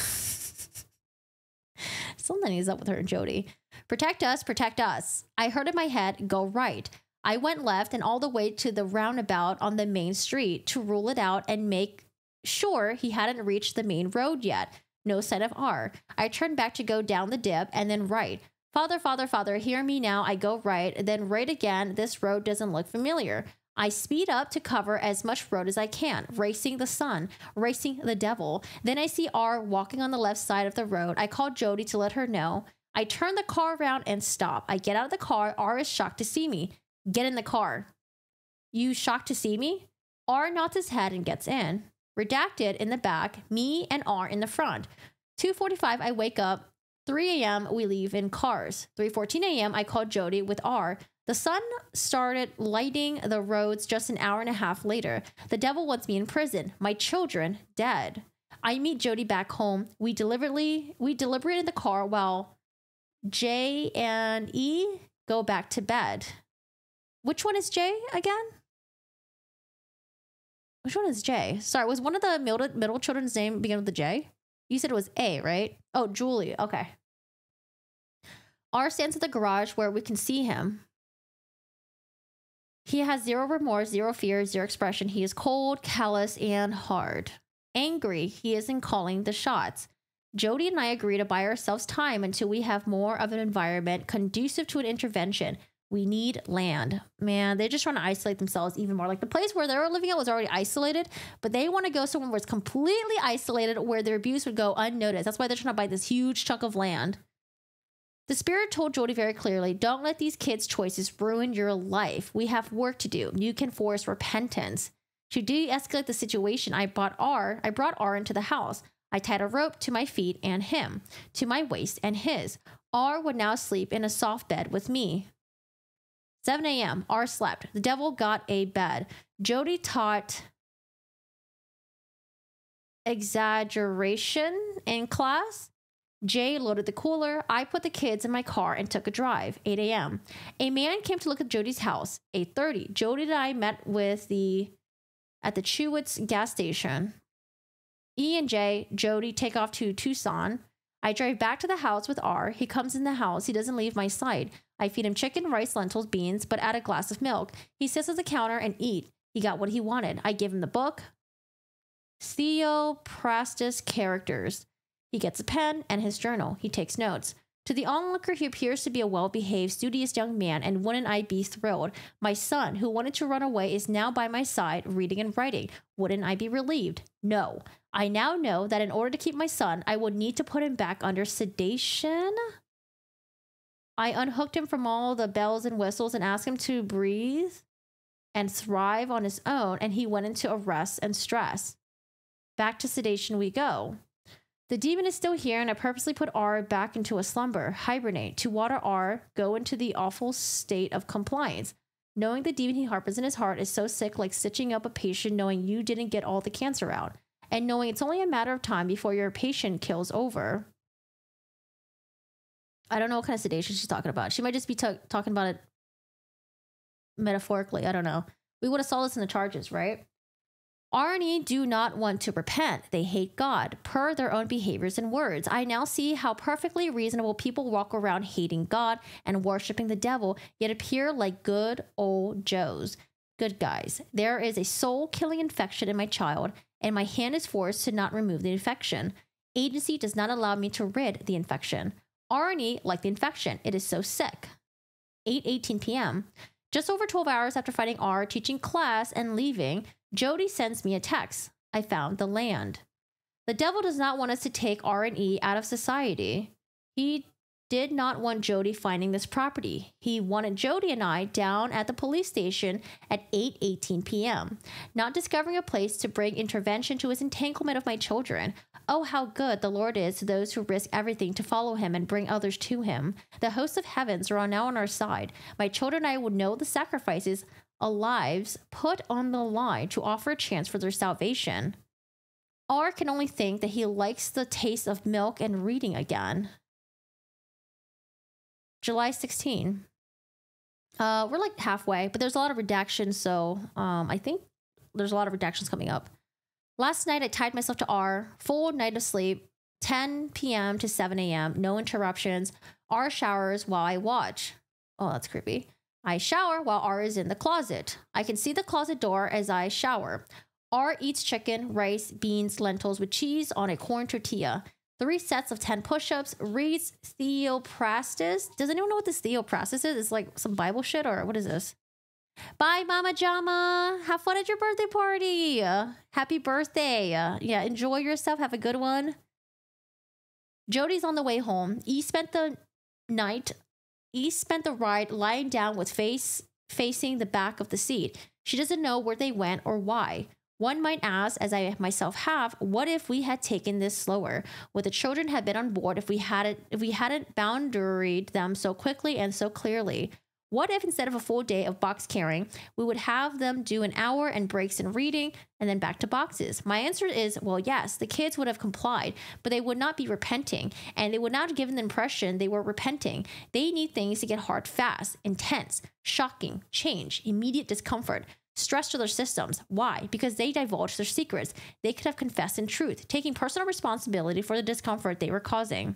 Speaker 1: Something is up with her and Jodi. Protect us, protect us. I heard in my head, go right. I went left and all the way to the roundabout on the main street to rule it out and make sure he hadn't reached the main road yet. No sign of R. I turned back to go down the dip and then right. Father, Father, Father, hear me now. I go right, then right again. This road doesn't look familiar. I speed up to cover as much road as I can, racing the sun, racing the devil. Then I see R walking on the left side of the road. I call Jodi to let her know. I turn the car around and stop. I get out of the car. R is shocked to see me. Get in the car. You shocked to see me? R nods his head and gets in. Redacted in the back, me and R in the front. 2:45 I wake up. 3 a.m. we leave in cars. 3:14 a.m. I call Jodi with R. The sun started lighting the roads just an hour and a half later. The devil wants me in prison, my children dead. I meet Jodi back home. We deliberately we deliberate in the car while J and E go back to bed. Which one is J again? Which one is J? Sorry, was one of the middle, middle children's name begin with the J? You said it was A, right? Oh, Julie. Okay. R stands at the garage where we can see him. He has zero remorse, zero fear, zero expression. He is cold, callous, and hard. Angry, he isn't calling the shots. Jodi and I agree to buy ourselves time until we have more of an environment conducive to an intervention. We need land. Man, they're just trying to isolate themselves even more. Like the place where they were living at was already isolated, but they want to go somewhere where it's completely isolated where their abuse would go unnoticed. That's why they're trying to buy this huge chunk of land. The spirit told Jodi very clearly don't let these kids' choices ruin your life. We have work to do. You can force repentance. To de escalate the situation, I brought R, I brought R into the house. I tied a rope to my feet and him, to my waist and his. R would now sleep in a soft bed with me. 7 a.m. R slept. The devil got a bed. Jodi taught exaggeration in class. Jay loaded the cooler. I put the kids in my car and took a drive. 8 a.m. A man came to look at Jodi's house. 8:30. Jodi and I met with the at the Shivwits gas station. E and J, Jodi take off to Tucson. I drive back to the house with R. He comes in the house. He doesn't leave my side. I feed him chicken, rice, lentils, beans, but add a glass of milk. He sits at the counter and eat. He got what he wanted. I give him the book, Theophrastus Characters. He gets a pen and his journal. He takes notes. To the onlooker, he appears to be a well behaved, studious young man, and wouldn't I be thrilled? My son, who wanted to run away, is now by my side, reading and writing. Wouldn't I be relieved? No. I now know that in order to keep my son, I would need to put him back under sedation. I unhooked him from all the bells and whistles and asked him to breathe and thrive on his own, and he went into a rest and stress. Back to sedation we go. The demon is still here, and I purposely put R back into a slumber, hibernate, to water R, go into the awful state of compliance. Knowing the demon he harbors in his heart is so sick, like stitching up a patient knowing you didn't get all the cancer out, and knowing it's only a matter of time before your patient kills over. I don't know what kind of sedation she's talking about. She might just be talking about it metaphorically. I don't know. We would have saw this in the charges, right? Arnie do not want to repent. They hate God, per their own behaviors and words. I now see how perfectly reasonable people walk around hating God and worshiping the devil, yet appear like good old Joes. Good guys. There is a soul killing infection in my child, and my hand is forced to not remove the infection. Agency does not allow me to rid the infection. Arnie, like the infection, it is so sick. 8:18 p.m. Just over 12 hours after fighting R, teaching class, and leaving, Jodi sends me a text. I found the land. The devil does not want us to take R and E out of society. He did not want Jodi finding this property. He wanted Jodi and I down at the police station at 8:18 p.m., not discovering a place to bring intervention to his entanglement of my children. Oh, how good the Lord is to those who risk everything to follow him and bring others to him. The hosts of heavens are now on our side. My children and I would know the sacrifices lives put on the line to offer a chance for their salvation. R can only think that he likes the taste of milk and reading again. July 16. Uh, we're like halfway, but there's a lot of redactions, so um, I think there's a lot of redactions coming up. Last night, I tied myself to R, full night of sleep, 10 p.m. to 7 a.m., no interruptions. R showers while I watch. Oh, that's creepy. I shower while R is in the closet. I can see the closet door as I shower. R eats chicken, rice, beans, lentils with cheese on a corn tortilla. Three sets of 10 push ups, reads Theophrastus. Does anyone know what this Theophrastus is? It's like some Bible shit or what is this? Bye, Mama Jama. Have fun at your birthday party. Happy birthday. Yeah, enjoy yourself. Have a good one. Jodi's on the way home. E spent the night East spent the ride lying down with face facing the back of the seat. She doesn't know where they went or why. One might ask, as I myself have, what if we had taken this slower? Would the children have been on board if we hadn't if we hadn't boundaried them so quickly and so clearly? What if instead of a full day of box carrying, we would have them do an hour and breaks in reading and then back to boxes? My answer is well, yes, the kids would have complied, but they would not be repenting and they would not have given the impression they were repenting. They need things to get hard fast, intense, shocking, change, immediate discomfort. Stress to their systems. Why? Because they divulged their secrets. They could have confessed in truth, taking personal responsibility for the discomfort they were causing.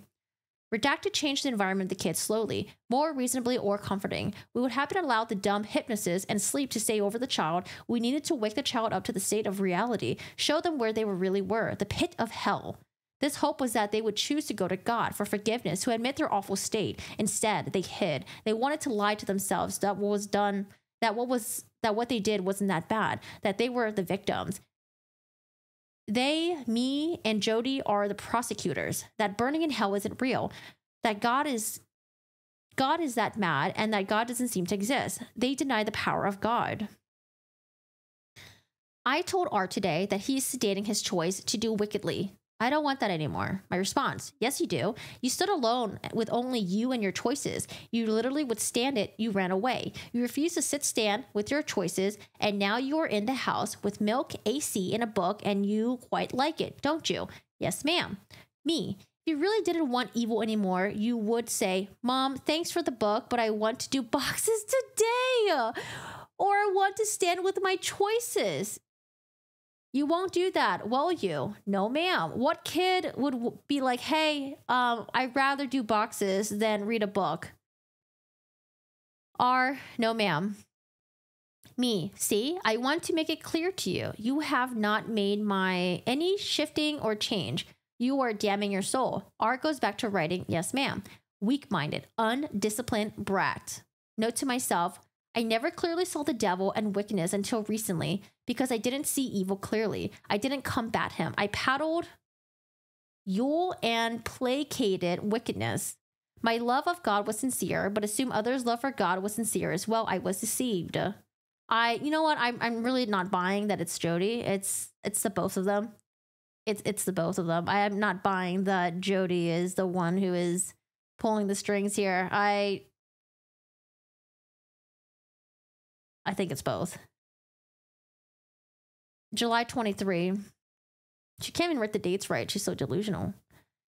Speaker 1: Redacted changed the environment of the kids slowly, more reasonably or comforting. We would have to allow the dumb hypnosis and sleep to stay over the child. We needed to wake the child up to the state of reality, show them where they really were, the pit of hell. This hope was that they would choose to go to God for forgiveness, to admit their awful state. Instead, they hid. They wanted to lie to themselves that what was done, that what was that what they did wasn't that bad, that they were the victims. They, me, and Jodi are the prosecutors. That burning in hell isn't real. That God is God is that mad and that God doesn't seem to exist. They deny the power of God. I told Art today that he's sedating his choice to do wickedly, I don't want that anymore. My response, yes, you do. You stood alone with only you and your choices. You literally would stand it. You ran away. You refused to sit stand with your choices, and now you are in the house with milk, AC, and a book, and you quite like it, don't you? Yes, ma'am. Me. If you really didn't want evil anymore, you would say, Mom, thanks for the book, but I want to do boxes today. Or I want to stand with my choices. You won't do that, will you? No, ma'am. What kid would be like, hey, um, I'd rather do boxes than read a book? R, no ma'am. Me, see, I want to make it clear to you. You have not made my any shifting or change. You are damning your soul. R goes back to writing, yes, ma'am. Weak minded, undisciplined brat. Note to myself, I never clearly saw the devil and wickedness until recently because I didn't see evil clearly. I didn't combat him. I paddled Yule and placated wickedness. My love of God was sincere, but assume others' love for God was sincere as well. I was deceived. I, you know what? I'm, I'm really not buying that it's Jodi. It's, it's the both of them. It's, it's the both of them. I am not buying that Jodi is the one who is pulling the strings here. I, I think it's both. July 23. She can't even write the dates right. She's so delusional.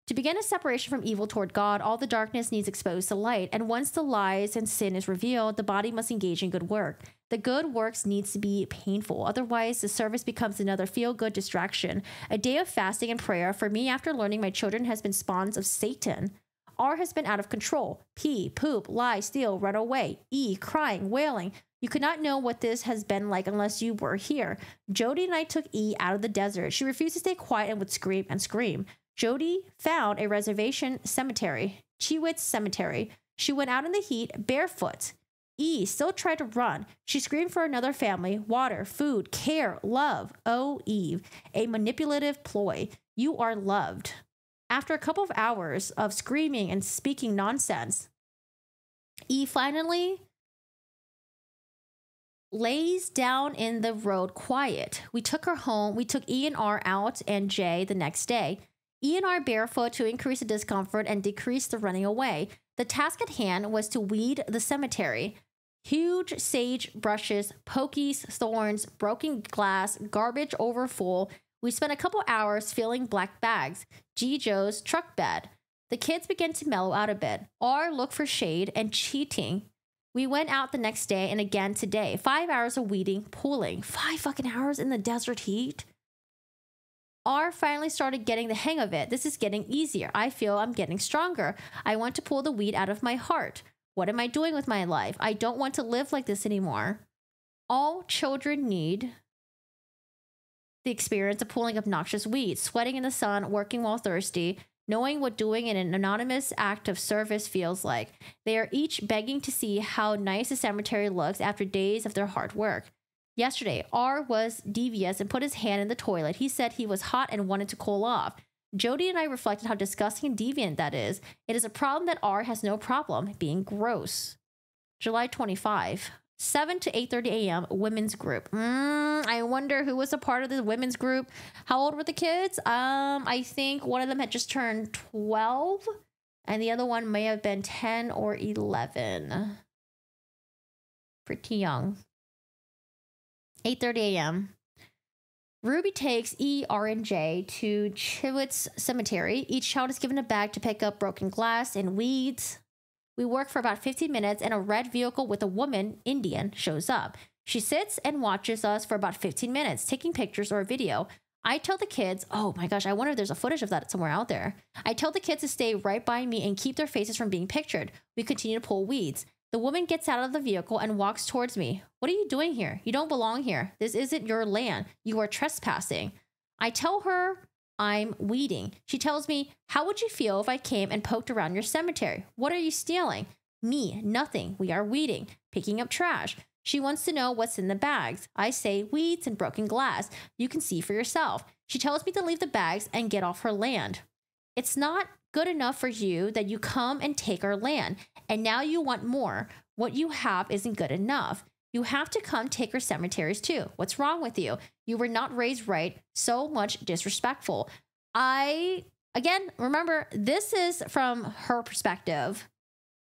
Speaker 1: To begin a separation from evil toward God, all the darkness needs exposed to light, and once the lies and sin is revealed, the body must engage in good work. The good works needs to be painful, otherwise the service becomes another feel-good distraction. A day of fasting and prayer for me after learning my children has been spawns of Satan. R has been out of control. P, poop, lie, steal, run away. E, crying, wailing. You could not know what this has been like unless you were here. Jodi and I took E out of the desert. She refused to stay quiet and would scream and scream. Jodi found a reservation cemetery, Shivwits Cemetery. She went out in the heat barefoot. E still tried to run. She screamed for another family, water, food, care, love. Oh, Eve, a manipulative ploy. You are loved. After a couple of hours of screaming and speaking nonsense, E finally lays down in the road quiet. We took her home. We took E and R out and Jay the next day. E and R barefoot to increase the discomfort and decrease the running away. The task at hand was to weed the cemetery. Huge sage brushes, pokies, thorns, broken glass, garbage overfull. We spent a couple hours filling black bags. G. Joe's truck bed. The kids began to mellow out a bit. R looked for shade and cheating. We went out the next day and again today. Five hours of weeding, pulling. Five fucking hours in the desert heat. R finally started getting the hang of it. This is getting easier. I feel I'm getting stronger. I want to pull the weed out of my heart. What am I doing with my life? I don't want to live like this anymore. All children need the experience of pulling obnoxious weeds, sweating in the sun, working while thirsty, knowing what doing an anonymous act of service feels like. They are each begging to see how nice the cemetery looks after days of their hard work. Yesterday, R was devious and put his hand in the toilet. He said he was hot and wanted to cool off. Jodi and I reflected how disgusting and deviant that is. It is a problem that R has no problem being gross. July 25. 7 to 8:30 a.m. women's group. Mm, I wonder who was a part of the women's group. How old were the kids? Um, I think one of them had just turned 12 and the other one may have been 10 or 11. Pretty young. 8:30 a.m. Ruby takes E, R, and J to Shivwits Cemetery. Each child is given a bag to pick up broken glass and weeds. We work for about 15 minutes, and a red vehicle with a woman, Indian, shows up. She sits and watches us for about 15 minutes, taking pictures or video. I tell the kids, oh my gosh, I wonder if there's a footage of that somewhere out there. I tell the kids to stay right by me and keep their faces from being pictured. We continue to pull weeds. The woman gets out of the vehicle and walks towards me. What are you doing here? You don't belong here. This isn't your land. You are trespassing. I tell her I'm weeding. She tells me, How would you feel if I came and poked around your cemetery? What are you stealing? Me, nothing. We are weeding, picking up trash. She wants to know what's in the bags. I say weeds and broken glass. You can see for yourself. She tells me to leave the bags and get off her land. It's not good enough for you that you come and take our land, and now you want more. What you have isn't good enough. You have to come take her cemeteries too. What's wrong with you? You were not raised right. So much disrespectful. I, again, remember, this is from her perspective.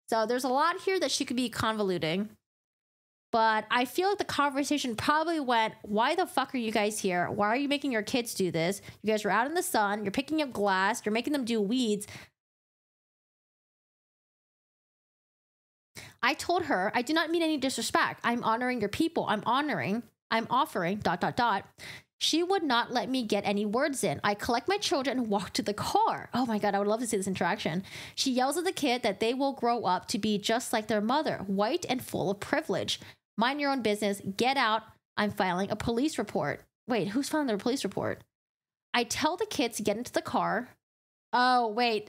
Speaker 1: So there's a lot here that she could be convoluting. But I feel like the conversation probably went, why the fuck are you guys here? Why are you making your kids do this? You guys are out in the sun, you're picking up glass, you're making them do weeds. I told her, I do not mean any disrespect. I'm honoring your people. I'm honoring, I'm offering, dot, dot, dot. She would not let me get any words in. I collect my children and walk to the car. Oh my God, I would love to see this interaction. She yells at the kid that they will grow up to be just like their mother, white and full of privilege. Mind your own business. Get out. I'm filing a police report. Wait, who's filing the police report? I tell the kids to get into the car. Oh, wait.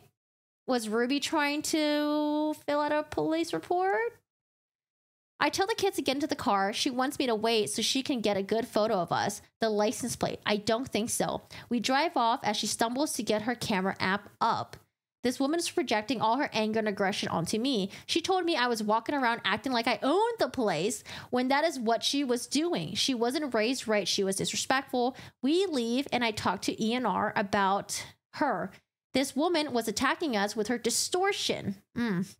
Speaker 1: Was Ruby trying to fill out a police report? I tell the kids to get into the car. She wants me to wait so she can get a good photo of us. The license plate. I don't think so. We drive off as she stumbles to get her camera app up. This woman is projecting all her anger and aggression onto me. She told me I was walking around acting like I owned the place when that is what she was doing. She wasn't raised right. She was disrespectful. We leave and I talk to ENR about her. This woman was attacking us with her distortion. Mm.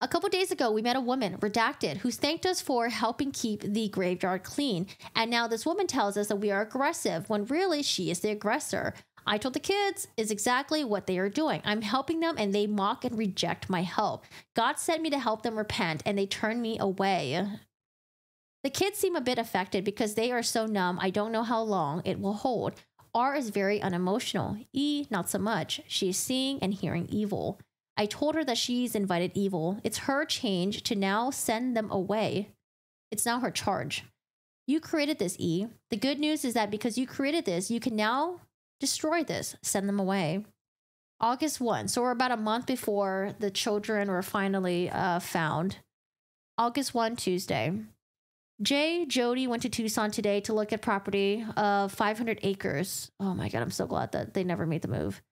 Speaker 1: A couple days ago, we met a woman, redacted, who thanked us for helping keep the graveyard clean. And now this woman tells us that we are aggressive when really she is the aggressor. I told the kids is exactly what they are doing. I'm helping them and they mock and reject my help. God sent me to help them repent and they turn me away. The kids seem a bit affected because they are so numb. I don't know how long it will hold. R is very unemotional. E, not so much. She is seeing and hearing evil. I told her that she's invited evil. It's her change to now send them away. It's now her charge. You created this, E. The good news is that because you created this, you can now destroy this, send them away. August 1. So we're about a month before the children were finally uh, found. August 1, Tuesday. Jay, Jodi went to Tucson today to look at property of 500 acres. Oh my God, I'm so glad that they never made the move.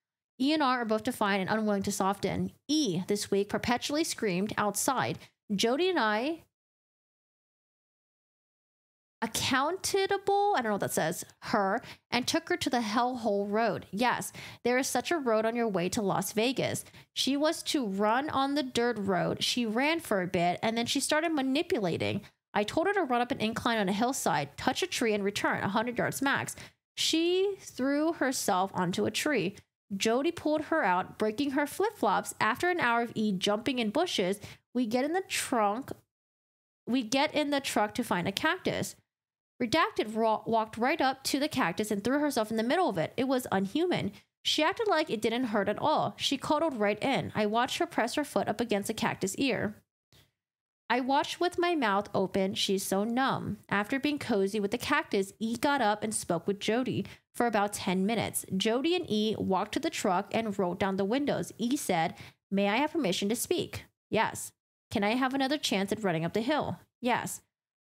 Speaker 1: E and R are both defiant and unwilling to soften. E, this week, perpetually screamed outside. Jodi and I accountable, I don't know what that says, her, and took her to the Hellhole Road. Yes, there is such a road on your way to Las Vegas. She was to run on the dirt road. She ran for a bit and then she started manipulating. I told her to run up an incline on a hillside, touch a tree, and return 100 yards max. She threw herself onto a tree. Jodi pulled her out, breaking her flip flops. After an hour of E jumping in bushes, we get in the trunk. We get in the truck to find a cactus. Redacted walked right up to the cactus and threw herself in the middle of it. It was unhuman. She acted like it didn't hurt at all. She cuddled right in. I watched her press her foot up against a cactus ear. I watched with my mouth open. She's so numb. After being cozy with the cactus, E got up and spoke with Jodi for about 10 minutes. Jodi and E walked to the truck and rolled down the windows. E said, May I have permission to speak? Yes. Can I have another chance at running up the hill? Yes.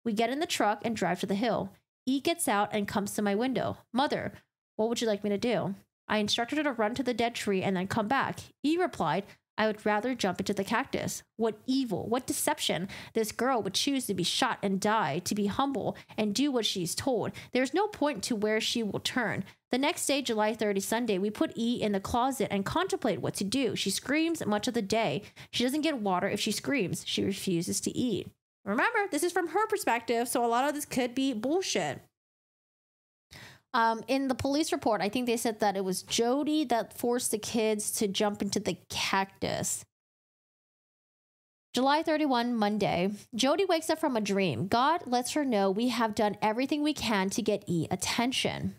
Speaker 1: We get in the truck and drive to the hill. E gets out and comes to my window. Mother, what would you like me to do? I instructed her to run to the dead tree and then come back. E replied, I would rather jump into the cactus. What evil, what deception. This girl would choose to be shot and die, to be humble and do what she's told. There's no point to where she will turn. The next day, July 30, Sunday, we put E in the closet and contemplate what to do. She screams much of the day. She doesn't get water if she screams. She refuses to eat. Remember, this is from her perspective, so a lot of this could be bullshit. Um, in the police report, I think they said that it was Jodi that forced the kids to jump into the cactus. July 31, Monday. Jodi wakes up from a dream. God lets her know we have done everything we can to get E attention.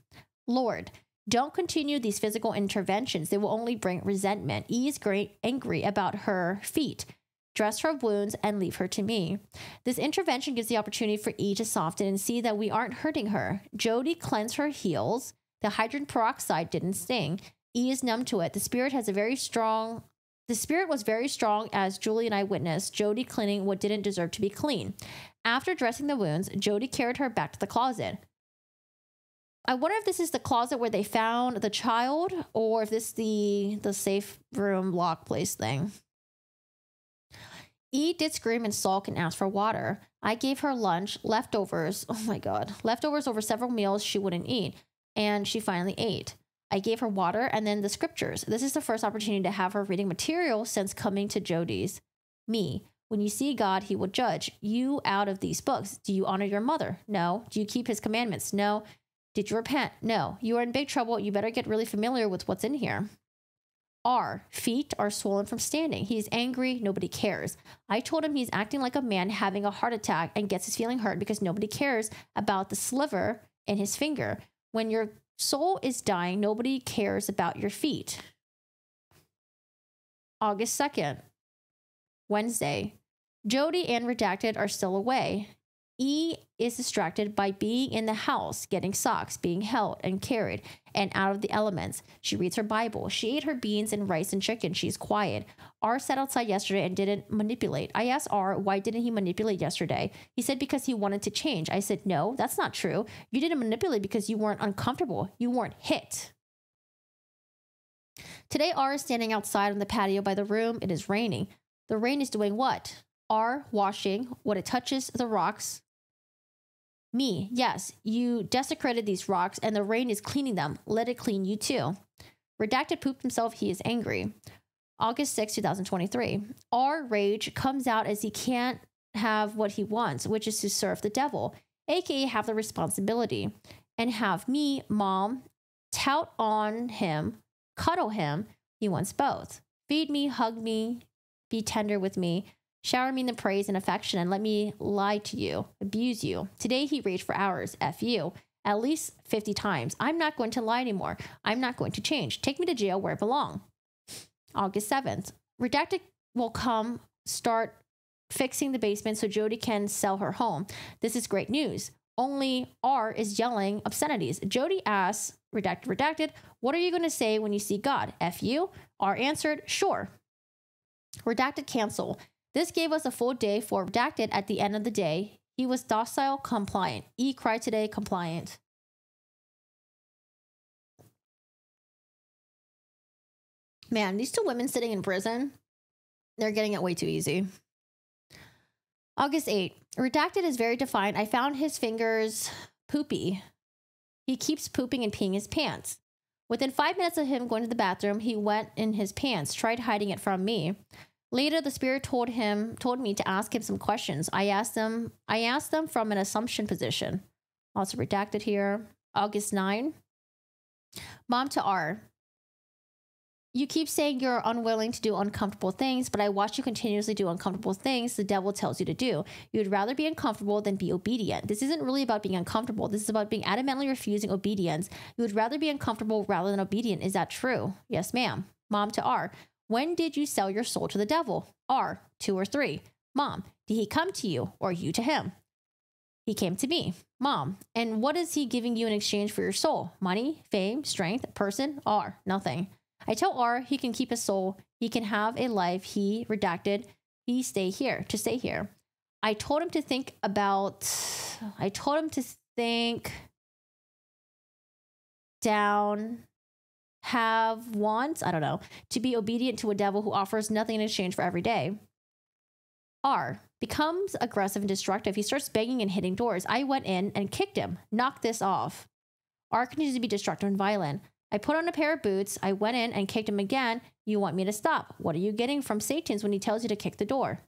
Speaker 1: Lord, don't continue these physical interventions. They will only bring resentment. E is great angry about her feet dress her wounds, and leave her to me. This intervention gives the opportunity for E to soften and see that we aren't hurting her. Jodi cleansed her heels. The hydrogen peroxide didn't sting. E is numb to it. The spirit has a very strong the spirit was very strong as Julie and I witnessed Jodi cleaning what didn't deserve to be clean. After dressing the wounds, Jodi carried her back to the closet. I wonder if this is the closet where they found the child or if this is the the safe room lock place thing. E did scream and sulk and ask for water. I gave her lunch, leftovers. Oh my God. Leftovers over several meals she wouldn't eat. And she finally ate. I gave her water and then the scriptures. This is the first opportunity to have her reading material since coming to Jodi's. Me. When you see God, he will judge you out of these books. Do you honor your mother? No. Do you keep his commandments? No. Did you repent? No. You are in big trouble. You better get really familiar with what's in here. R. Feet are swollen from standing. He's angry. Nobody cares. I told him he's acting like a man having a heart attack and gets his feeling hurt because nobody cares about the sliver in his finger. When your soul is dying, nobody cares about your feet. August 2nd, Wednesday. Jodi and Redacted are still away. E is distracted by being in the house, getting socks, being held and carried, and out of the elements. She reads her Bible. She ate her beans and rice and chicken. She's quiet. R sat outside yesterday and didn't manipulate. I asked R, why didn't he manipulate yesterday? He said because he wanted to change. I said, no, that's not true. You didn't manipulate because you weren't uncomfortable. You weren't hit. Today, R is standing outside on the patio by the room. It is raining. The rain is doing what? R washing what it touches the rocks me, yes, you desecrated these rocks and the rain is cleaning them. Let it clean you too. Redacted pooped himself, he is angry. August 6, 2023. Our rage comes out as he can't have what he wants, which is to serve the devil, aka have the responsibility, and have me, mom, tout on him, cuddle him. He wants both. Feed me, hug me, be tender with me, Shower me in the praise and affection and let me lie to you, abuse you. Today he raged for hours. F you. At least 50 times. I'm not going to lie anymore. I'm not going to change. Take me to jail where I belong. August 7th. Redacted will come start fixing the basement so Jodi can sell her home. This is great news. Only R is yelling obscenities. Jodi asks, redacted, redacted, what are you going to say when you see God? F you? R answered, sure. Redacted cancel. This gave us a full day for redacted at the end of the day. He was docile, compliant. E cried today, compliant. Man, these two women sitting in prison, they're getting it way too easy. August 8. Redacted is very defined. I found his fingers poopy. He keeps pooping and peeing his pants. Within five minutes of him going to the bathroom, he went in his pants, tried hiding it from me. Later, the spirit told him, told me to ask him some questions. I asked them, I asked them from an assumption position. Also redacted here. August 9. Mom to R. You keep saying you're unwilling to do uncomfortable things, but I watch you continuously do uncomfortable things the devil tells you to do. You would rather be uncomfortable than be obedient. This isn't really about being uncomfortable. This is about being adamantly refusing obedience. You would rather be uncomfortable rather than obedient. Is that true? Yes, ma'am. Mom to R. When did you sell your soul to the devil? R, two or three. Mom, did he come to you or you to him? He came to me. Mom, and what is he giving you in exchange for your soul? Money, fame, strength, person? R, nothing. I tell R he can keep his soul. He can have a life. He redacted. He stay here to stay here. I told him to think about. I told him to think down have wants, I don't know, to be obedient to a devil who offers nothing in exchange for every day. R becomes aggressive and destructive. He starts banging and hitting doors. I went in and kicked him. Knock this off. R continues to be destructive and violent. I put on a pair of boots. I went in and kicked him again. You want me to stop. What are you getting from Satan's when he tells you to kick the door?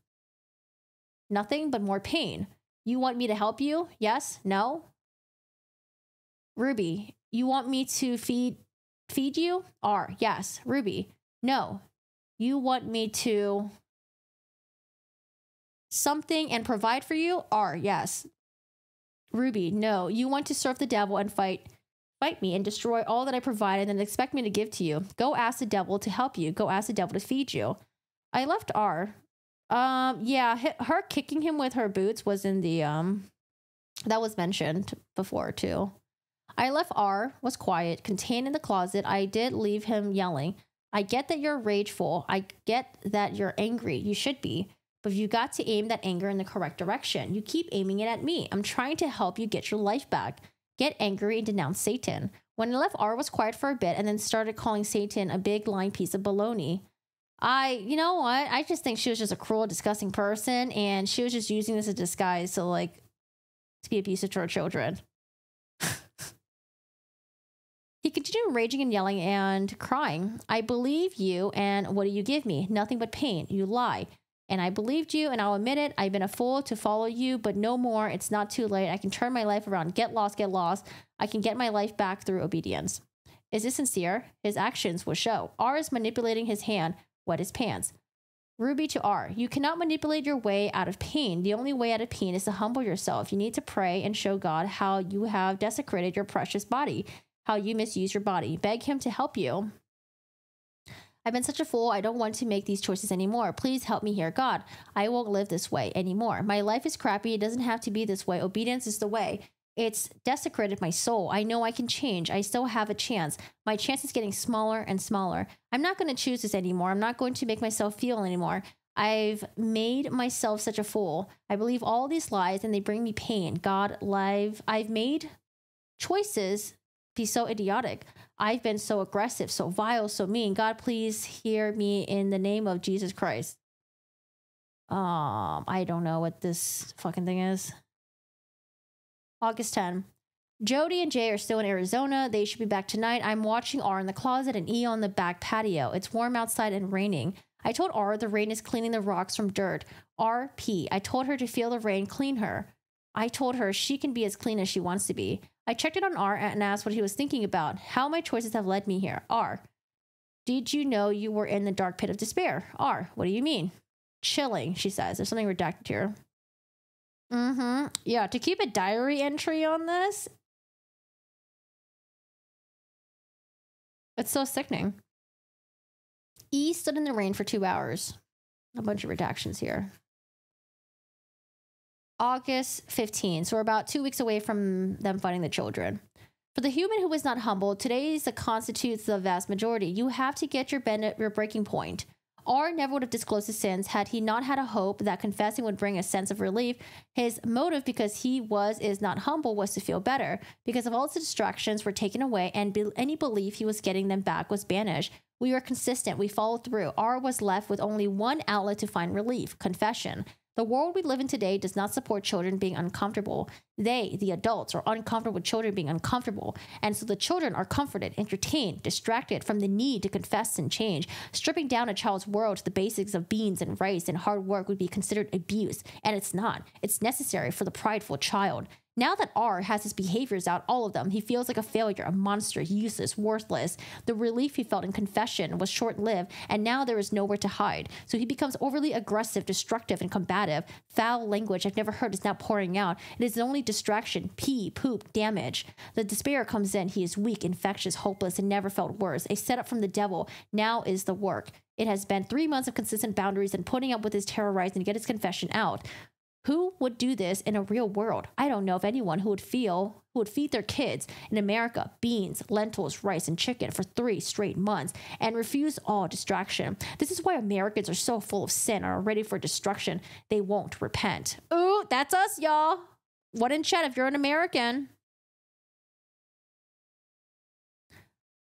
Speaker 1: Nothing but more pain. You want me to help you? Yes? No? Ruby, you want me to feed feed you? R, yes. Ruby, no. You want me to something and provide for you? R, yes. Ruby, no. You want to serve the devil and fight fight me and destroy all that I provide and then expect me to give to you. Go ask the devil to help you. Go ask the devil to feed you. I left R. Um yeah, her kicking him with her boots was in the um that was mentioned before too. I left R, was quiet, contained in the closet. I did leave him yelling. I get that you're rageful. I get that you're angry. You should be. But you got to aim that anger in the correct direction. You keep aiming it at me. I'm trying to help you get your life back. Get angry and denounce Satan. When I left, R was quiet for a bit and then started calling Satan a big lying piece of baloney. I, you know what? I just think she was just a cruel, disgusting person, and she was just using this as a disguise to like to be abusive to her children. He continued raging and yelling and crying. I believe you, and what do you give me? Nothing but pain. You lie. And I believed you, and I'll admit it. I've been a fool to follow you, but no more. It's not too late. I can turn my life around. Get lost, get lost. I can get my life back through obedience. Is this sincere? His actions will show. R is manipulating his hand, wet his pants. Ruby to R. You cannot manipulate your way out of pain. The only way out of pain is to humble yourself. You need to pray and show God how you have desecrated your precious body, how you misuse your body. Beg Him to help you. I've been such a fool. I don't want to make these choices anymore. Please help me here, God. I won't live this way anymore. My life is crappy. It doesn't have to be this way. Obedience is the way. It's desecrated my soul. I know I can change. I still have a chance. My chance is getting smaller and smaller. I'm not going to choose this anymore. I'm not going to make myself feel anymore. I've made myself such a fool. I believe all these lies and they bring me pain. God, live, I've made choices be so idiotic. I've been so aggressive, so vile, so mean. God, please hear me in the name of Jesus Christ. Um, I don't know what this fucking thing is. August 10. Jodi and Jay are still in Arizona. They should be back tonight. I'm watching R in the closet and E on the back patio. It's warm outside and raining. I told R the rain is cleaning the rocks from dirt. R P. I told her to feel the rain clean her. I told her she can be as clean as she wants to be. I checked it on R and asked what he was thinking about, how my choices have led me here. R. Did you know you were in the dark pit of despair? R. What do you mean? Chilling, she says. There's something redacted here. Mm-hmm. Yeah, to keep a diary entry on this. It's so sickening. E stood in the rain for two hours. A bunch of redactions here. August 15. So we're about two weeks away from them finding the children. For the human who is not humble, today is the constitutes the vast majority. You have to get your bend- your breaking point. R never would have disclosed his sins had he not had a hope that confessing would bring a sense of relief. His motive, because he was is not humble, was to feel better. Because of all the distractions were taken away, and be- any belief he was getting them back was banished. We were consistent. We followed through. R was left with only one outlet to find relief: confession. The world we live in today does not support children being uncomfortable. They, the adults, are uncomfortable with children being uncomfortable. And so the children are comforted, entertained, distracted from the need to confess and change. Stripping down a child's world to the basics of beans and rice and hard work would be considered abuse. And it's not. It's necessary for the prideful child. Now that R has his behaviors out, all of them, he feels like a failure, a monster, useless, worthless. The relief he felt in confession was short lived, and now there is nowhere to hide. So he becomes overly aggressive, destructive, and combative. Foul language I've never heard is now pouring out. It is the only distraction pee, poop, damage. The despair comes in. He is weak, infectious, hopeless, and never felt worse. A setup from the devil. Now is the work. It has been three months of consistent boundaries and putting up with his terrorizing to get his confession out. Who would do this in a real world? I don't know of anyone who would feel who would feed their kids in America beans, lentils, rice, and chicken for three straight months and refuse all distraction. This is why Americans are so full of sin and are ready for destruction. They won't repent. Ooh, that's us, y'all. What in chat if you're an American?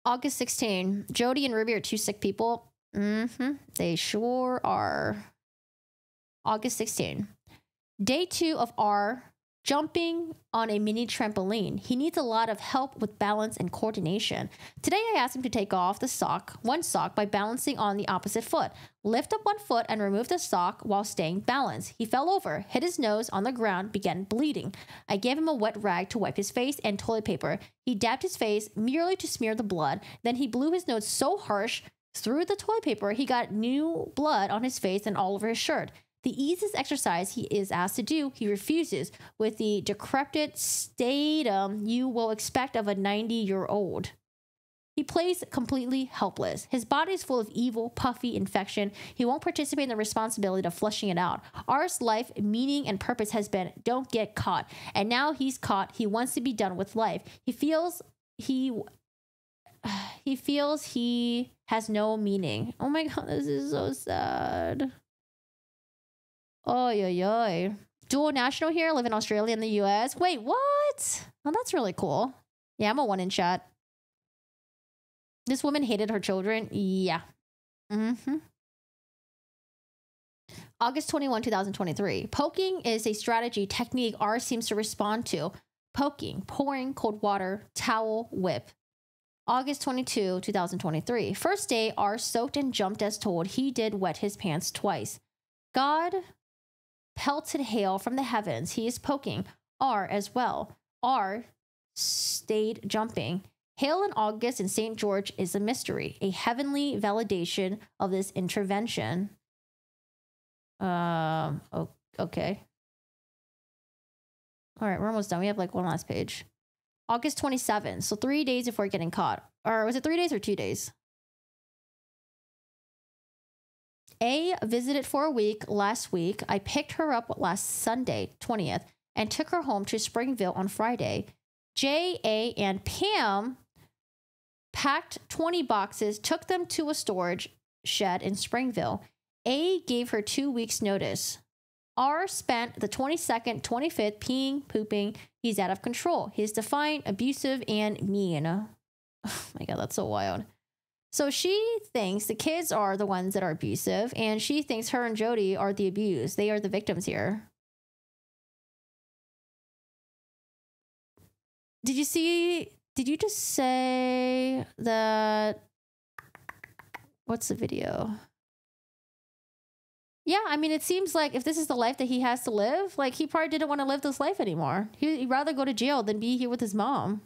Speaker 1: August 16. Jodi and Ruby are two sick people. Mm-hmm. They sure are. August 16. Day two of R jumping on a mini trampoline. He needs a lot of help with balance and coordination. Today I asked him to take off the sock, one sock, by balancing on the opposite foot. Lift up one foot and remove the sock while staying balanced. He fell over, hit his nose on the ground, began bleeding. I gave him a wet rag to wipe his face and toilet paper. He dabbed his face merely to smear the blood. Then he blew his nose so harsh through the toilet paper he got new blood on his face and all over his shirt. The easiest exercise he is asked to do, he refuses with the decrepit statum you will expect of a 90 year old. He plays completely helpless. His body is full of evil, puffy infection. He won't participate in the responsibility of flushing it out. R's life, meaning, and purpose has been don't get caught. And now he's caught. He wants to be done with life. He feels he he feels he has no meaning. Oh my god, this is so sad. Oh, yeah, yeah. Dual national here, live in Australia and the US. Wait, what? Oh, that's really cool. Yeah, I'm a one in chat. This woman hated her children. Yeah. Mm-hmm. August 21, 2023. Poking is a strategy technique R seems to respond to. Poking, pouring cold water, towel, whip. August 22, 2023. First day, R soaked and jumped as told. He did wet his pants twice. God pelted hail from the heavens. He is poking. R as well. R stayed jumping. Hail in August in St. George is a mystery, a heavenly validation of this intervention. Um. Okay. All right, we're almost done. We have like one last page. August 27th. So three days before getting caught. Or was it three days or two days? A visited for a week last week. I picked her up last Sunday, 20th, and took her home to Springville on Friday. J, A, and Pam packed 20 boxes, took them to a storage shed in Springville. A gave her two weeks' notice. R spent the 22nd, 25th peeing, pooping. He's out of control. He's defiant, abusive, and mean. Oh my god, that's so wild. So she thinks the kids are the ones that are abusive, and she thinks her and Jodi are the abused. They are the victims here. Did you see? Did you just say that? What's the video? Yeah, I mean, it seems like if this is the life that he has to live, like he probably didn't want to live this life anymore. He'd rather go to jail than be here with his mom.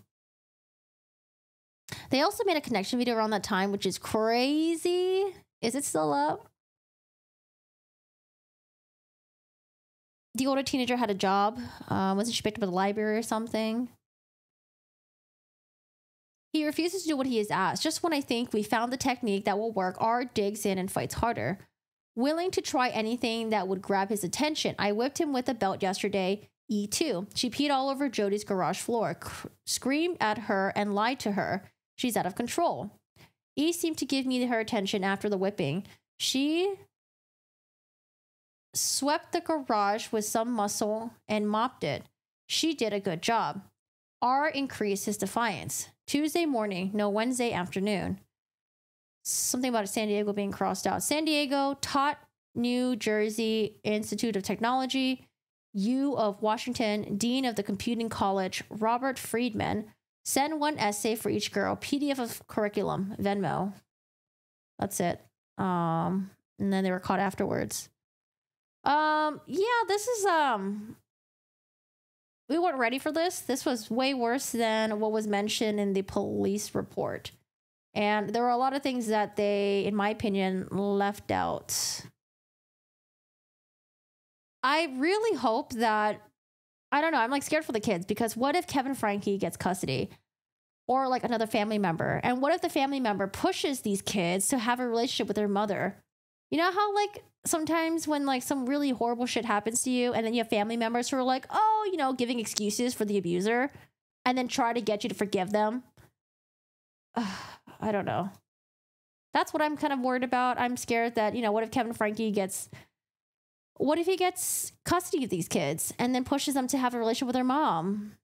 Speaker 1: They also made a connection video around that time, which is crazy. Is it still up? The older teenager had a job. Uh, wasn't she picked up at the library or something? He refuses to do what he is asked. Just when I think we found the technique that will work, R digs in and fights harder. Willing to try anything that would grab his attention, I whipped him with a belt yesterday. E2. She peed all over Jodi's garage floor, cr- screamed at her, and lied to her. She's out of control. E seemed to give me her attention after the whipping. She swept the garage with some muscle and mopped it. She did a good job. R increased his defiance. Tuesday morning, no Wednesday afternoon. Something about San Diego being crossed out. San Diego taught New Jersey Institute of Technology, U of Washington, Dean of the Computing College, Robert Friedman. Send one essay for each girl. PDF of curriculum. Venmo. That's it. Um, and then they were caught afterwards. Um, yeah, this is um we weren't ready for this. This was way worse than what was mentioned in the police report. And there were a lot of things that they, in my opinion, left out. I really hope that, I don't know, I'm like scared for the kids because what if Kevin Franke gets custody or like another family member? And what if the family member pushes these kids to have a relationship with their mother? You know how like sometimes when like some really horrible shit happens to you and then you have family members who are like, "Oh, you know, giving excuses for the abuser and then try to get you to forgive them." I don't know. That's what I'm kind of worried about. I'm scared that, you know, what if Kevin Franke gets what if he gets custody of these kids and then pushes them to have a relationship with their mom?